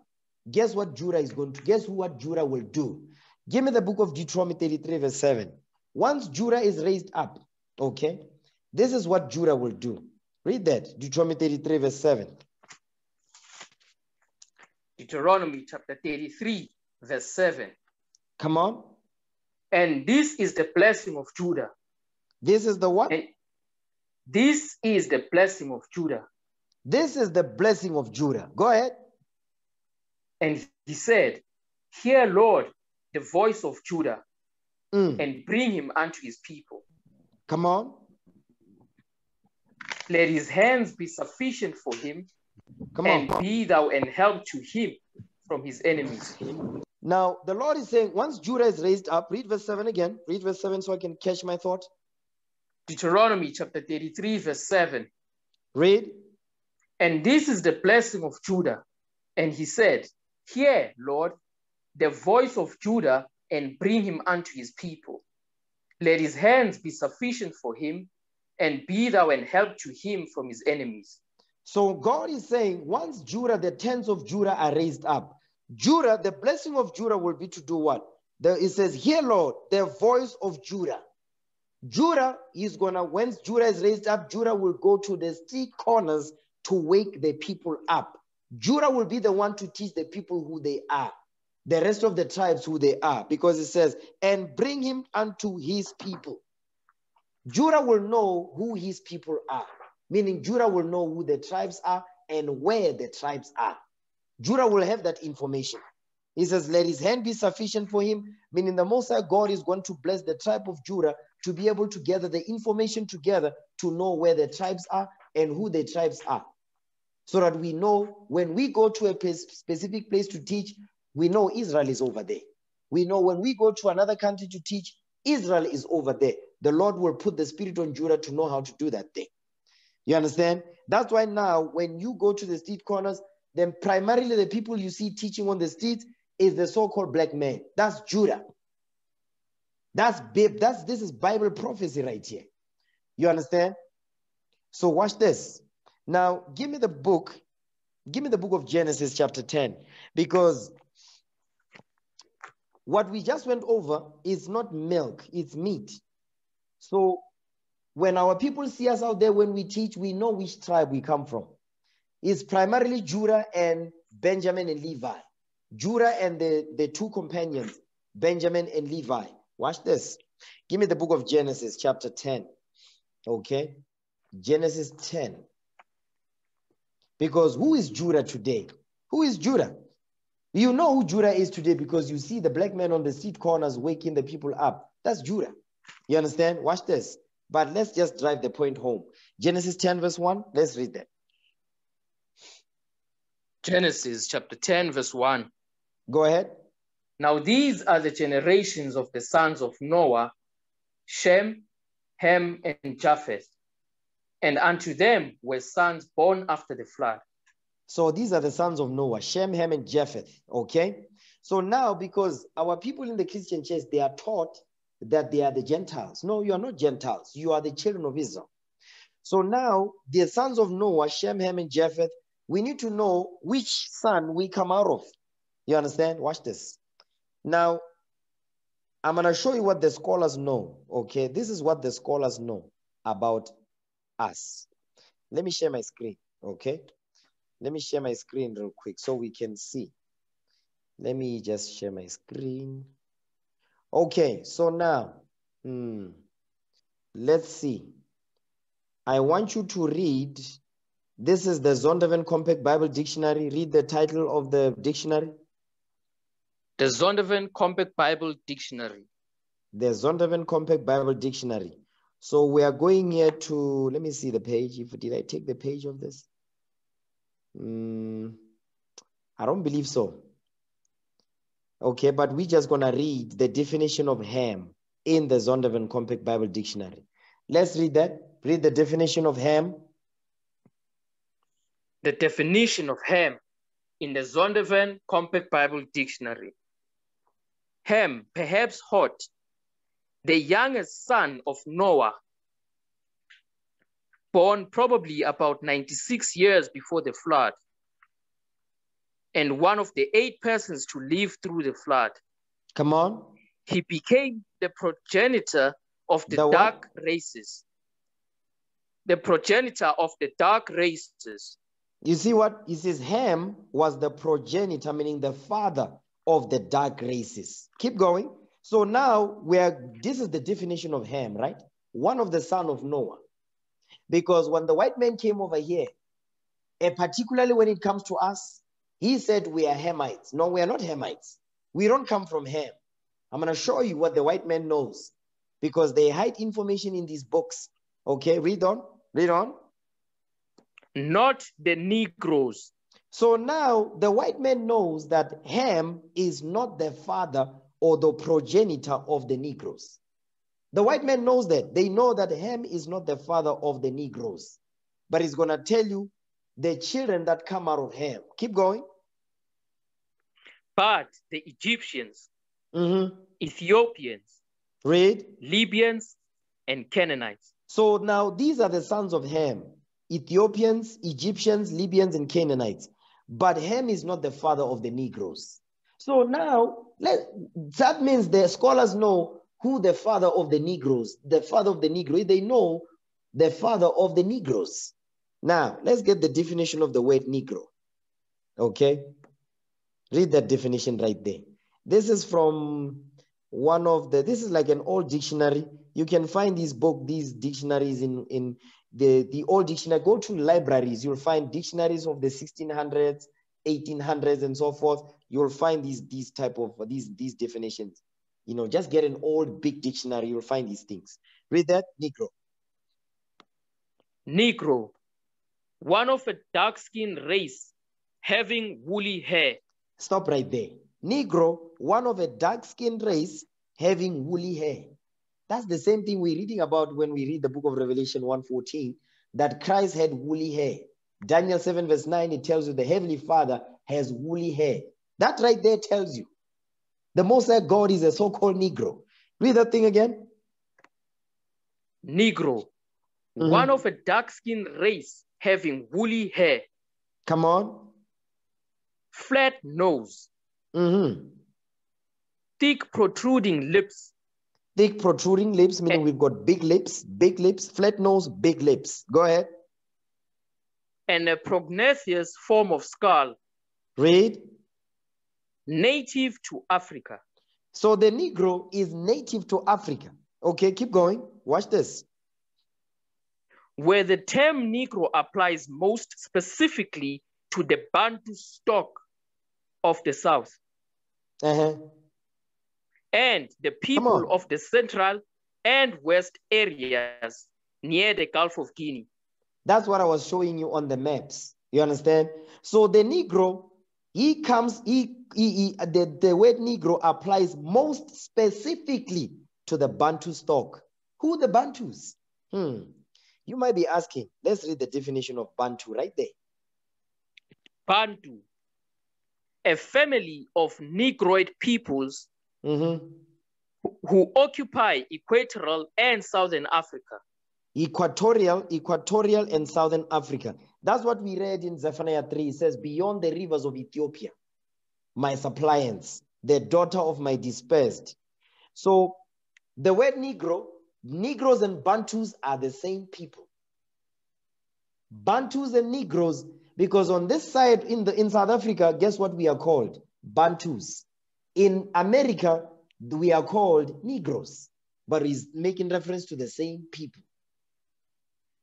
guess what Judah is going to, guess what Judah will do? Give me the book of Deuteronomy 33 verse 7. Once Judah is raised up, okay, this is what Judah will do. Read that, Deuteronomy 33 verse 7. Deuteronomy chapter 33, verse 7. Come on. And this is the blessing of Judah. This is the what? And this is the blessing of Judah. This is the blessing of Judah. Go ahead. And he said, Hear, Lord, the voice of Judah, Mm, and bring him unto his people. Come on. Let his hands be sufficient for him, Come and on. be thou an help to him from his enemies. Now, the Lord is saying, once Judah is raised up, read verse 7 again. Read verse 7 so I can catch my thought. Deuteronomy chapter 33, verse 7. Read. And this is the blessing of Judah. And he said, Hear, Lord, the voice of Judah, and bring him unto his people. Let his hands be sufficient for him, and be thou an help to him from his enemies. So God is saying, once Judah, the tents of Judah are raised up, Judah, the blessing of Judah will be to do what? The, it says, Hear, Lord, the voice of Judah. Judah is gonna, once Judah is raised up, Judah will go to the street corners to wake the people up. Judah will be the one to teach the people who they are, the rest of the tribes who they are, because it says, and bring him unto his people. Judah will know who his people are, meaning Judah will know who the tribes are and where the tribes are. Judah will have that information. He says, Let his hand be sufficient for him, meaning the Most High God is going to bless the tribe of Judah to be able to gather the information together to know where the tribes are and who the tribes are. So that we know when we go to a specific place to teach, we know Israel is over there. We know when we go to another country to teach, Israel is over there. The Lord will put the spirit on Judah to know how to do that thing. You understand? That's why now, when you go to the street corners, then primarily the people you see teaching on the streets is the so-called black man. That's Judah. That's. That's this is Bible prophecy right here. You understand? So watch this. Now, give me the book. Give me the book of Genesis, chapter 10, because what we just went over is not milk, it's meat. So when our people see us out there when we teach, we know which tribe we come from. It's primarily Judah and Benjamin and Levi. Judah and the, the two companions, Benjamin and Levi. Watch this. Give me the book of Genesis, chapter 10. Okay. Genesis 10. Because who is Judah today? Who is Judah? You know who Judah is today because you see the black man on the street corners waking the people up. That's Judah. You understand? Watch this. But let's just drive the point home. Genesis 10, verse 1. Let's read that. Genesis chapter 10, verse 1. Go ahead. Now these are the generations of the sons of Noah, Shem, Ham, and Japheth. And unto them were sons born after the flood. So these are the sons of Noah, Shem, Ham, and Japheth. Okay. So now, because our people in the Christian church, they are taught that they are the Gentiles. No, you are not Gentiles. You are the children of Israel. So now, the sons of Noah, Shem, Ham, and Japheth, we need to know which son we come out of. You understand? Watch this. Now, I'm going to show you what the scholars know. Okay, this is what the scholars know about us. Let me share my screen. Okay, let me share my screen real quick so we can see. Let me just share my screen. Okay, so now, hmm, let's see. I want you to read, this is the Zondervan Compact Bible Dictionary. Read the title of the dictionary. The Zondervan Compact Bible Dictionary. The Zondervan Compact Bible Dictionary. So we are going here to, let me see the page. If Did I take the page of this? Mm, I don't believe so. Okay, but we're just going to read the definition of ham in the Zondervan Compact Bible Dictionary. Let's read that. Read the definition of ham. The definition of ham in the Zondervan Compact Bible Dictionary. Ham, perhaps Hod, the youngest son of Noah, born probably about 96 years before the flood, and one of the eight persons to live through the flood. Come on. He became the progenitor of the, the dark what? races. The progenitor of the dark races. You see what? He says Ham was the progenitor, meaning the father of the dark races. Keep going. So now we're this is the definition of Ham, right? One of the son of Noah. Because when the white man came over here, and particularly when it comes to us, he said we are Hamites. No, we are not Hamites. We don't come from Ham. I'm going to show you what the white man knows because they hide information in these books. Okay, read on. Read on. Not the Negroes. So now the white man knows that Ham is not the father or the progenitor of the Negroes. The white man knows that. They know that Ham is not the father of the Negroes, but he's going to tell you the children that come out of Ham. Keep going. But the Egyptians, mm-hmm. Ethiopians, read Libyans, and Canaanites. So now these are the sons of Ham Ethiopians, Egyptians, Libyans, and Canaanites. But Ham is not the father of the Negroes. So now let, that means the scholars know who the father of the Negroes, the father of the Negro, they know the father of the Negroes. Now let's get the definition of the word Negro. Okay. Read that definition right there. This is from one of the, this is like an old dictionary. You can find these book, these dictionaries in, in the, the old dictionary. Go to libraries, you'll find dictionaries of the 1600s, 1800s and so forth. You'll find these, these type of, these, these definitions. You know, just get an old big dictionary, you'll find these things. Read that, Negro. Negro, one of a dark-skinned race having woolly hair Stop right there. Negro, one of a dark-skinned race having woolly hair. That's the same thing we're reading about when we read the book of Revelation 1.14, that Christ had woolly hair. Daniel 7 verse 9, it tells you the Heavenly Father has woolly hair. That right there tells you the Most High God is a so-called Negro. Read that thing again. Negro, mm-hmm. one of a dark-skinned race having woolly hair. Come on flat nose, mm-hmm. thick protruding lips. Thick protruding lips, meaning and, we've got big lips, big lips, flat nose, big lips. Go ahead. And a prognathous form of skull. Read. Native to Africa. So the Negro is native to Africa. Okay, keep going. Watch this. Where the term Negro applies most specifically to the Bantu stock of the South. Uh-huh. And the people of the central and west areas near the Gulf of Guinea. That's what I was showing you on the maps. You understand? So the Negro, he comes, he, he, he the, the word Negro applies most specifically to the Bantu stock. Who the Bantus? Hmm. You might be asking, let's read the definition of Bantu right there. Bantu, a family of Negroid peoples mm-hmm. who, who occupy equatorial and southern Africa. Equatorial, equatorial, and southern Africa. That's what we read in Zephaniah 3. It says, Beyond the rivers of Ethiopia, my suppliants, the daughter of my dispersed. So the word Negro, Negroes and Bantus are the same people. Bantus and Negroes, because on this side in the in South Africa, guess what we are called? Bantus. In America, we are called Negroes, but he's making reference to the same people.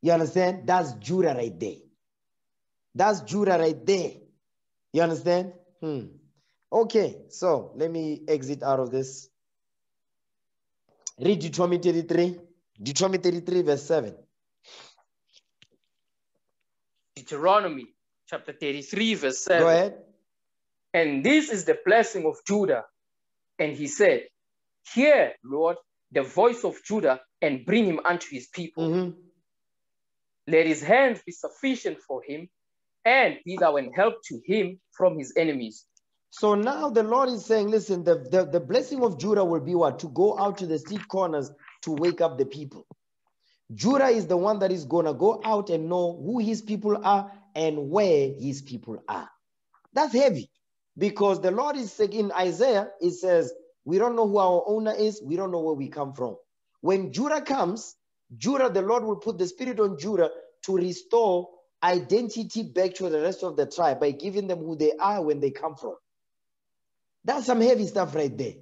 You understand? That's Judah right there. That's Judah right there. You understand? Hmm. Okay, so let me exit out of this. Read Deuteronomy 33. Deuteronomy 33, verse 7. Deuteronomy chapter 33, verse 7. Go ahead. And this is the blessing of Judah. And he said, Hear, Lord, the voice of Judah and bring him unto his people. Mm-hmm. Let his hands be sufficient for him, and be thou an help to him from his enemies. So now the Lord is saying, listen, the, the, the blessing of Judah will be what? To go out to the street corners to wake up the people. Judah is the one that is going to go out and know who his people are and where his people are. That's heavy because the Lord is saying in Isaiah, it says, we don't know who our owner is, we don't know where we come from. When Judah comes, Judah, the Lord will put the spirit on Judah to restore identity back to the rest of the tribe by giving them who they are when they come from. That's some heavy stuff right there.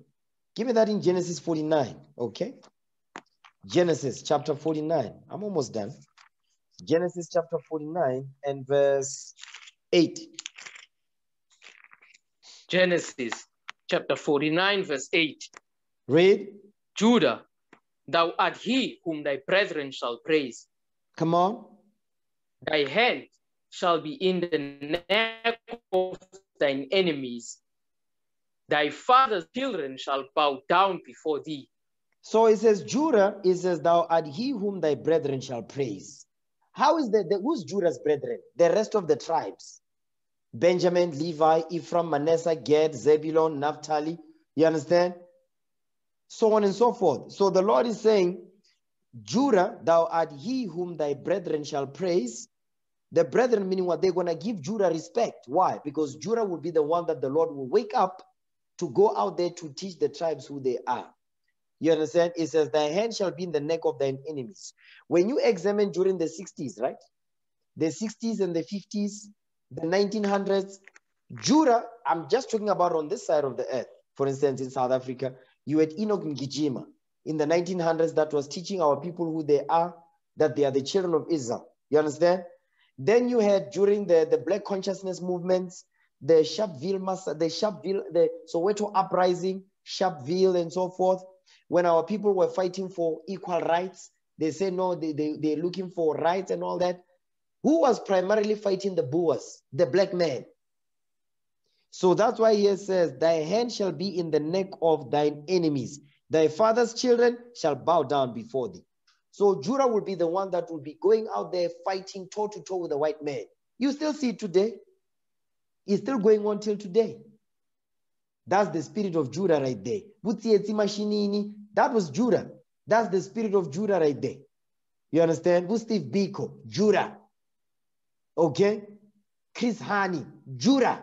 Give me that in Genesis 49, okay? Genesis chapter 49. I'm almost done. Genesis chapter 49 and verse 8. Genesis chapter 49, verse 8. Read. Judah, thou art he whom thy brethren shall praise. Come on. Thy hand shall be in the neck of thine enemies. Thy father's children shall bow down before thee. So it says, Judah, it says, Thou art he whom thy brethren shall praise. How is that? who's Judah's brethren? The rest of the tribes. Benjamin, Levi, Ephraim, Manasseh, Gad, Zebulon, Naphtali. You understand? So on and so forth. So the Lord is saying, Judah, thou art he whom thy brethren shall praise. The brethren, meaning what? They're going to give Judah respect. Why? Because Judah will be the one that the Lord will wake up to go out there to teach the tribes who they are. You understand? It says, Thy hand shall be in the neck of thine enemies. When you examine during the 60s, right? The 60s and the 50s, the 1900s, Judah, I'm just talking about on this side of the earth. For instance, in South Africa, you had Enoch Mgijima in the 1900s that was teaching our people who they are, that they are the children of Israel. You understand? Then you had during the, the Black Consciousness movements, the Sharpeville, the Sharpeville, the Soweto uprising, Sharpeville, and so forth. When our people were fighting for equal rights, they say no, they, they, they're looking for rights and all that. Who was primarily fighting the Boers? The black man. So that's why he says, Thy hand shall be in the neck of thine enemies. Thy father's children shall bow down before thee. So Judah will be the one that will be going out there fighting toe to toe with the white man. You still see it today. It's still going on till today. That's the spirit of Judah right there. That was Judah. That's the spirit of Judah right there. You understand? Who's Steve Biko? Judah. Okay? Chris Hani, Judah.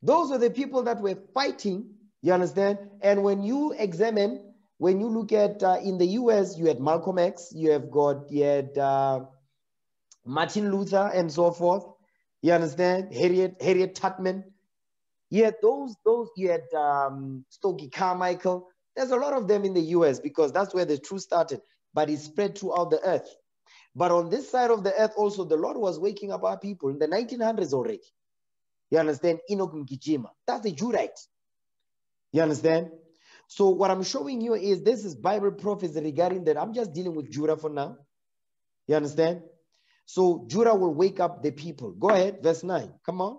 Those are the people that were fighting, you understand? And when you examine, when you look at uh, in the US, you had Malcolm X, you have got, you had uh, Martin Luther and so forth. You understand? Harriet, Harriet Tubman. You had those, those, you had um, Stokely Carmichael. There's a lot of them in the US because that's where the truth started, but it spread throughout the earth. But on this side of the earth, also, the Lord was waking up our people in the 1900s already. You understand? Enoch Mgijima. That's the Judite. You understand? So what I'm showing you is this is Bible prophecy regarding that. I'm just dealing with Judah for now. You understand? So Judah will wake up the people. Go ahead, verse 9. Come on.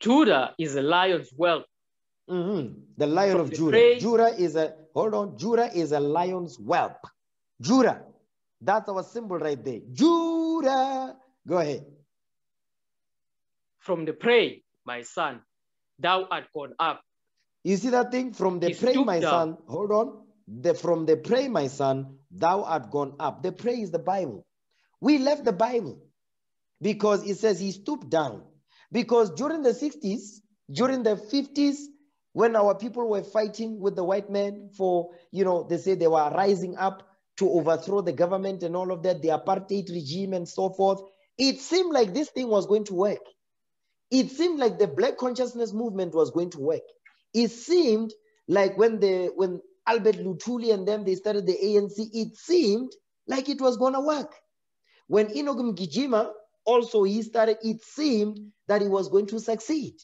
Judah is a lion's whelp. Mm-hmm. The lion From of Judah. Prey. Judah is a, hold on, Judah is a lion's whelp. Judah. That's our symbol right there. Judah. Go ahead. From the prey, my son, thou art gone up. You see that thing? From the he prey, my down. son. Hold on. The, from the pray, my son, thou art gone up. The pray is the Bible. We left the Bible because it says he stooped down. Because during the 60s, during the 50s, when our people were fighting with the white men for, you know, they say they were rising up to overthrow the government and all of that, the apartheid regime and so forth, it seemed like this thing was going to work. It seemed like the black consciousness movement was going to work. It seemed like when the when Albert Luthuli and them they started the ANC, it seemed like it was gonna work. When Enoch Mgijima also he started, it seemed that he was going to succeed.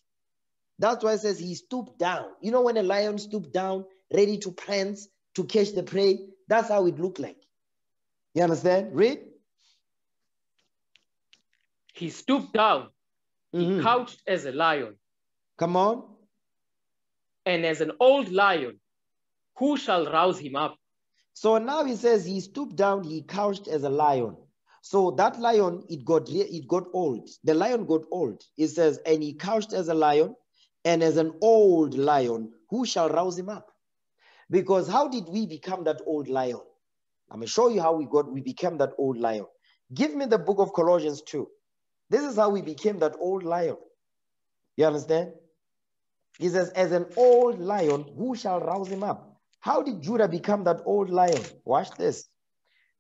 That's why it says he stooped down. You know, when a lion stooped down, ready to prance, to catch the prey, that's how it looked like. You understand? Read. He stooped down. He mm -hmm. couched as a lion. Come on. And as an old lion, who shall rouse him up? So now he says he stooped down, he couched as a lion. So that lion, it got it got old. The lion got old. It says, and he couched as a lion, and as an old lion, who shall rouse him up? Because how did we become that old lion? I'm gonna show you how we got we became that old lion. Give me the book of Colossians 2. This is how we became that old lion. You understand? He says, as an old lion, who shall rouse him up? How did Judah become that old lion? Watch this.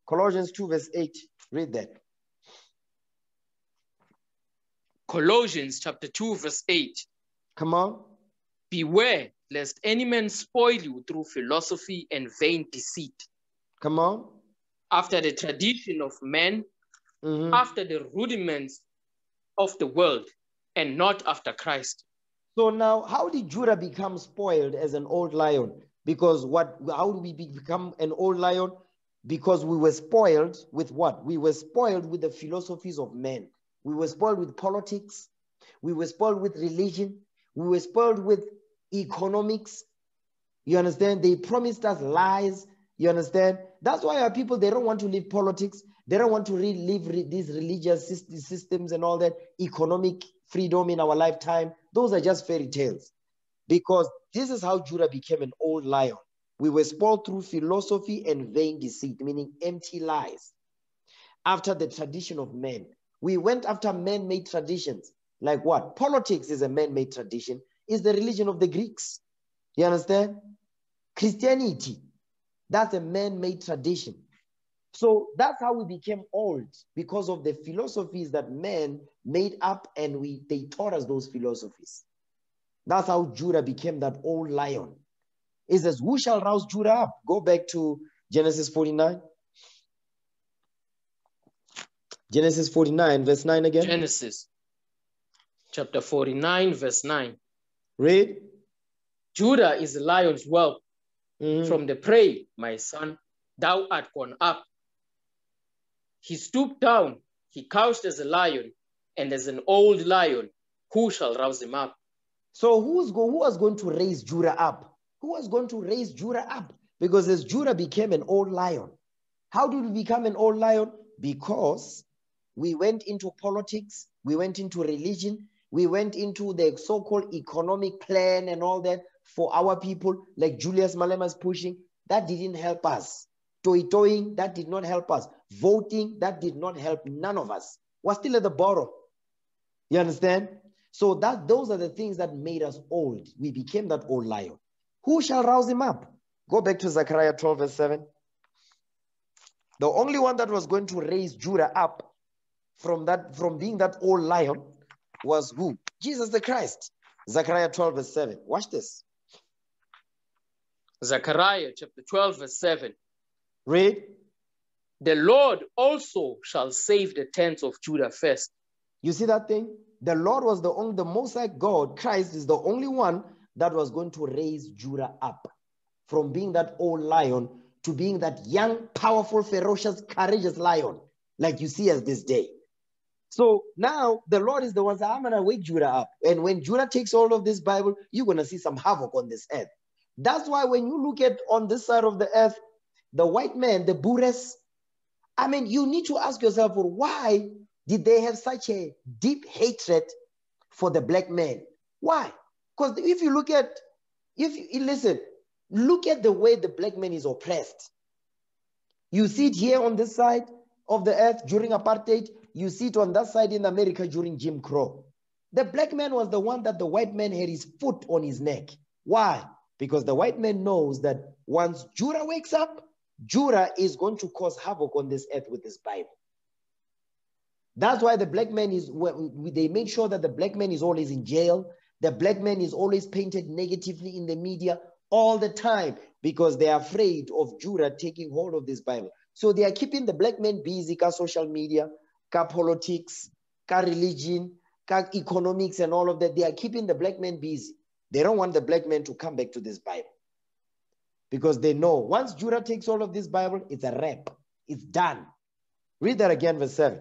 Colossians 2, verse 8. Read that. Colossians chapter 2, verse 8. Come on. Beware lest any man spoil you through philosophy and vain deceit. Come on. After the tradition of men, mm-hmm. after the rudiments of the world, and not after Christ. So now, how did Judah become spoiled as an old lion? Because what? How do we become an old lion? Because we were spoiled with what? We were spoiled with the philosophies of men. We were spoiled with politics. We were spoiled with religion. We were spoiled with economics. You understand? They promised us lies. You understand? That's why our people, they don't want to leave politics. They don't want to relive re- these religious systems and all that economic freedom in our lifetime. Those are just fairy tales. Because this is how Judah became an old lion. We were spoiled through philosophy and vain deceit, meaning empty lies. After the tradition of men, we went after man made traditions. Like what? Politics is a man made tradition is the religion of the Greeks. You understand? Christianity, that's a man-made tradition. So that's how we became old because of the philosophies that men made up and we they taught us those philosophies. That's how Judah became that old lion. It says, Who shall rouse Judah up? Go back to Genesis 49. Genesis 49, verse 9 again. Genesis chapter 49, verse 9. Read. Judah is a lion's whelp. Mm. From the prey, my son, thou art gone up. He stooped down, he couched as a lion, and as an old lion, who shall rouse him up? So who's go, who was going to raise Judah up? Who was going to raise Judah up? Because as Judah became an old lion. How did we become an old lion? Because we went into politics, we went into religion, we went into the so-called economic plan and all that for our people, like Julius Malema is pushing. That didn't help us. Toyi-toying, that did not help us. Voting, that did not help none of us. We're still at the bottom. You understand? So that those are the things that made us old. We became that old lion. Who shall rouse him up? Go back to Zechariah 12, verse 7. The only one that was going to raise Judah up from that from being that old lion was who? Jesus the Christ. Zechariah 12, verse 7. Watch this. Zechariah chapter 12, verse 7. Read. The Lord also shall save the tents of Judah first. You see that thing? The Lord was the only, the Most High God, Christ is the only one that was going to raise Judah up from being that old lion to being that young, powerful, ferocious, courageous lion, like you see us this day. So now the Lord is the one that I'm going to wake Judah up. And when Judah takes all of this Bible, you're going to see some havoc on this earth. That's why when you look at on this side of the earth, the white man, the Buddhists, I mean, you need to ask yourself, well, why did they have such a deep hatred for the black man? Why? Because if you look at, if you listen, look at the way the black man is oppressed. You see it here on this side of the earth during apartheid. You see it on that side in America during Jim Crow. The black man was the one that the white man had his foot on his neck. Why? Because the white man knows that once Judah wakes up, Judah is going to cause havoc on this earth with this Bible. That's why the black man is, they make sure that the black man is always in jail. The black man is always painted negatively in the media all the time because they are afraid of Judah taking hold of this Bible. So they are keeping the black man busy, car social media, car politics, car religion, car economics, and all of that. They are keeping the black man busy. They don't want the black man to come back to this Bible because they know once Judah takes all of this Bible, it's a wrap. It's done. Read that again, verse 7.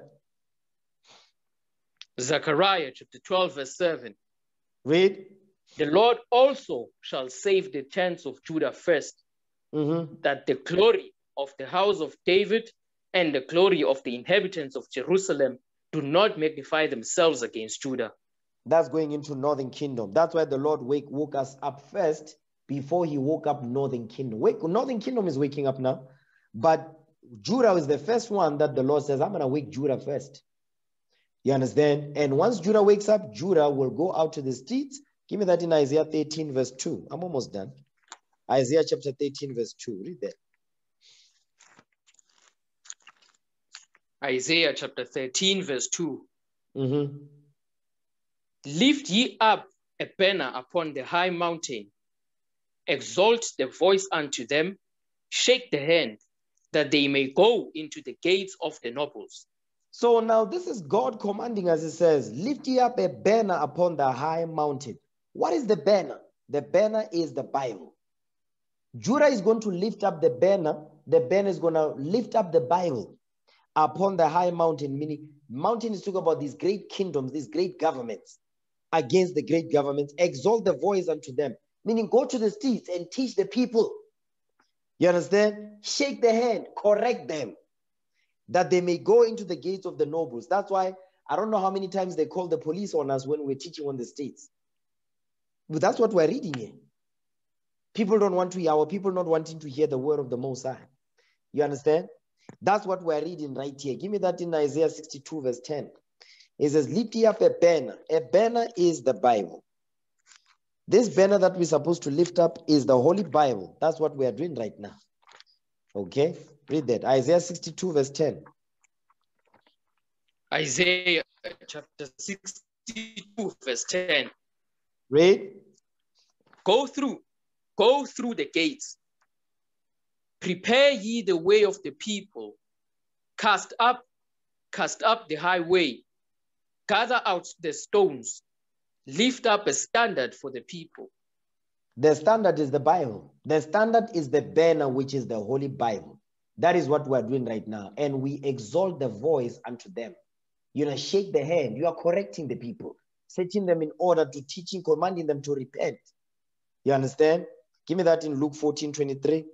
Zechariah chapter 12, verse 7. Read. The Lord also shall save the tents of Judah 1st mm-hmm. that the glory of the house of David and the glory of the inhabitants of Jerusalem do not magnify themselves against Judah. That's going into northern kingdom. That's why the Lord wake, woke us up first before he woke up northern kingdom. Wake, northern kingdom is waking up now, but Judah is the first one that the Lord says, I'm going to wake Judah first. You understand? And once Judah wakes up, Judah will go out to the streets. Give me that in Isaiah 13, verse 2. I'm almost done. Isaiah chapter 13, verse 2. Read that. Isaiah chapter 13, verse 2. Mm-hmm. Lift ye up a banner upon the high mountain, exalt the voice unto them, shake the hand, that they may go into the gates of the nobles. So now this is God commanding us. It says, Lift ye up a banner upon the high mountain. What is the banner? The banner is the Bible. Judah is going to lift up the banner. The banner is going to lift up the Bible upon the high mountain, meaning mountain is talking about these great kingdoms, these great governments against the great governments. Exalt the voice unto them, meaning go to the streets and teach the people. You understand? Shake the hand, correct them that they may go into the gates of the nobles. That's why I don't know how many times they call the police on us when we're teaching on the streets. But that's what we're reading here. People don't want to hear, our people not wanting to hear the word of the Most High. You understand? That's what we're reading right here. Give me that in Isaiah 62, verse 10. It says, Lift up a banner. A banner is the Bible. This banner that we're supposed to lift up is the Holy Bible. That's what we are doing right now. Okay? Read that. Isaiah 62, verse 10. Isaiah chapter 62, verse 10. Read. Go through, go through the gates. Prepare ye the way of the people. Cast up, cast up the highway. Gather out the stones. Lift up a standard for the people. The standard is the Bible. The standard is the banner, which is the Holy Bible. That is what we're doing right now. And we exalt the voice unto them. You know, shake the hand. You are correcting the people, setting them in order to teaching, commanding them to repent. You understand? Give me that in Luke 14 23.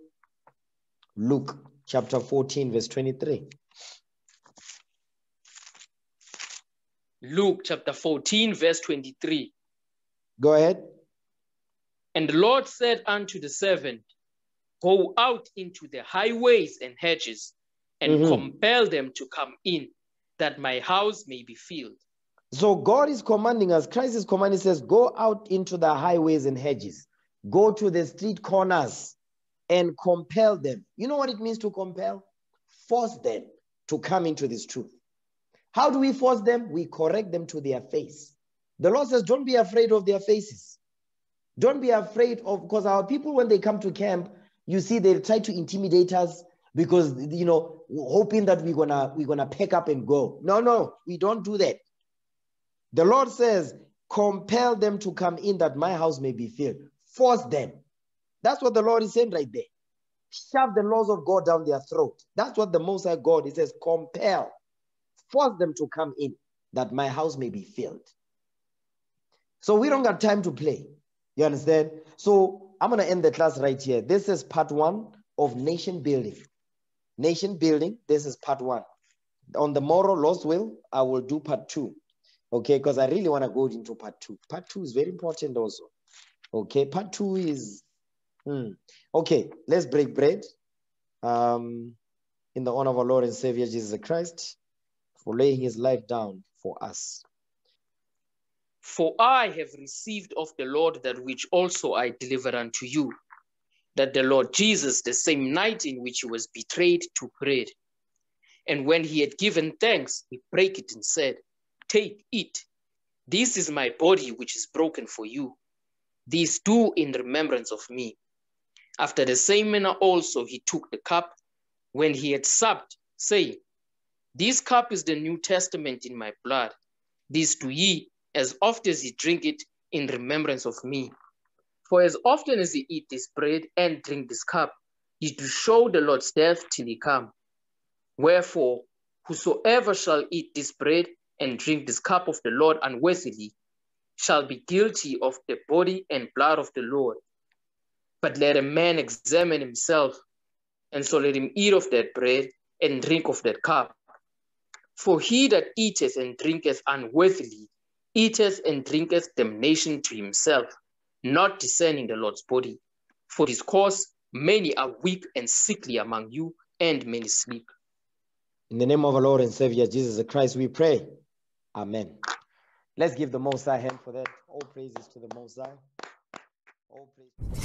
Luke chapter 14, verse 23. Luke chapter 14, verse 23. Go ahead. And the Lord said unto the servant, Go out into the highways and hedges and mm-hmm. compel them to come in, that my house may be filled. So God is commanding us, Christ is commanding, says, Go out into the highways and hedges, go to the street corners and compel them. You know what it means to compel? Force them to come into this truth. How do we force them? We correct them to their face. The Lord says, Don't be afraid of their faces. Don't be afraid of, because our people, when they come to camp, you see, they try to intimidate us because you know, hoping that we're gonna we're gonna pick up and go. No, no, we don't do that. The Lord says, compel them to come in that my house may be filled. Force them. That's what the Lord is saying right there. Shove the laws of God down their throat. That's what the Most High God, He says, compel. Force them to come in that my house may be filled. So we don't got time to play. You understand? So I'm going to end the class right here. This is part one of nation building. Nation building, this is part one. On the moral lost will, I will do part two. Okay, because I really want to go into part two. Part two is very important also. Okay, part two is, hmm. okay, let's break bread. Um, in the honor of our Lord and Savior Jesus Christ, for laying his life down for us. For I have received of the Lord that which also I delivered unto you, that the Lord Jesus, the same night in which he was betrayed, took bread. And when he had given thanks, he brake it and said, Take, it. This is my body which is broken for you. This do in remembrance of me. After the same manner also he took the cup when he had supped, saying, This cup is the New Testament in my blood. This do ye as oft as ye drink it in remembrance of me. For as often as ye eat this bread and drink this cup, ye do show the Lord's death till he come. Wherefore, whosoever shall eat this bread and drink this cup of the Lord unworthily shall be guilty of the body and blood of the Lord. But let a man examine himself, and so let him eat of that bread and drink of that cup. For he that eateth and drinketh unworthily eateth and drinketh damnation to himself, not discerning the Lord's body. For this cause many are weak and sickly among you, and many sleep. In the name of our Lord and Savior Jesus Christ, we pray. Amen. Let's give the Most High hand for that. All praises to the Most High. All praise.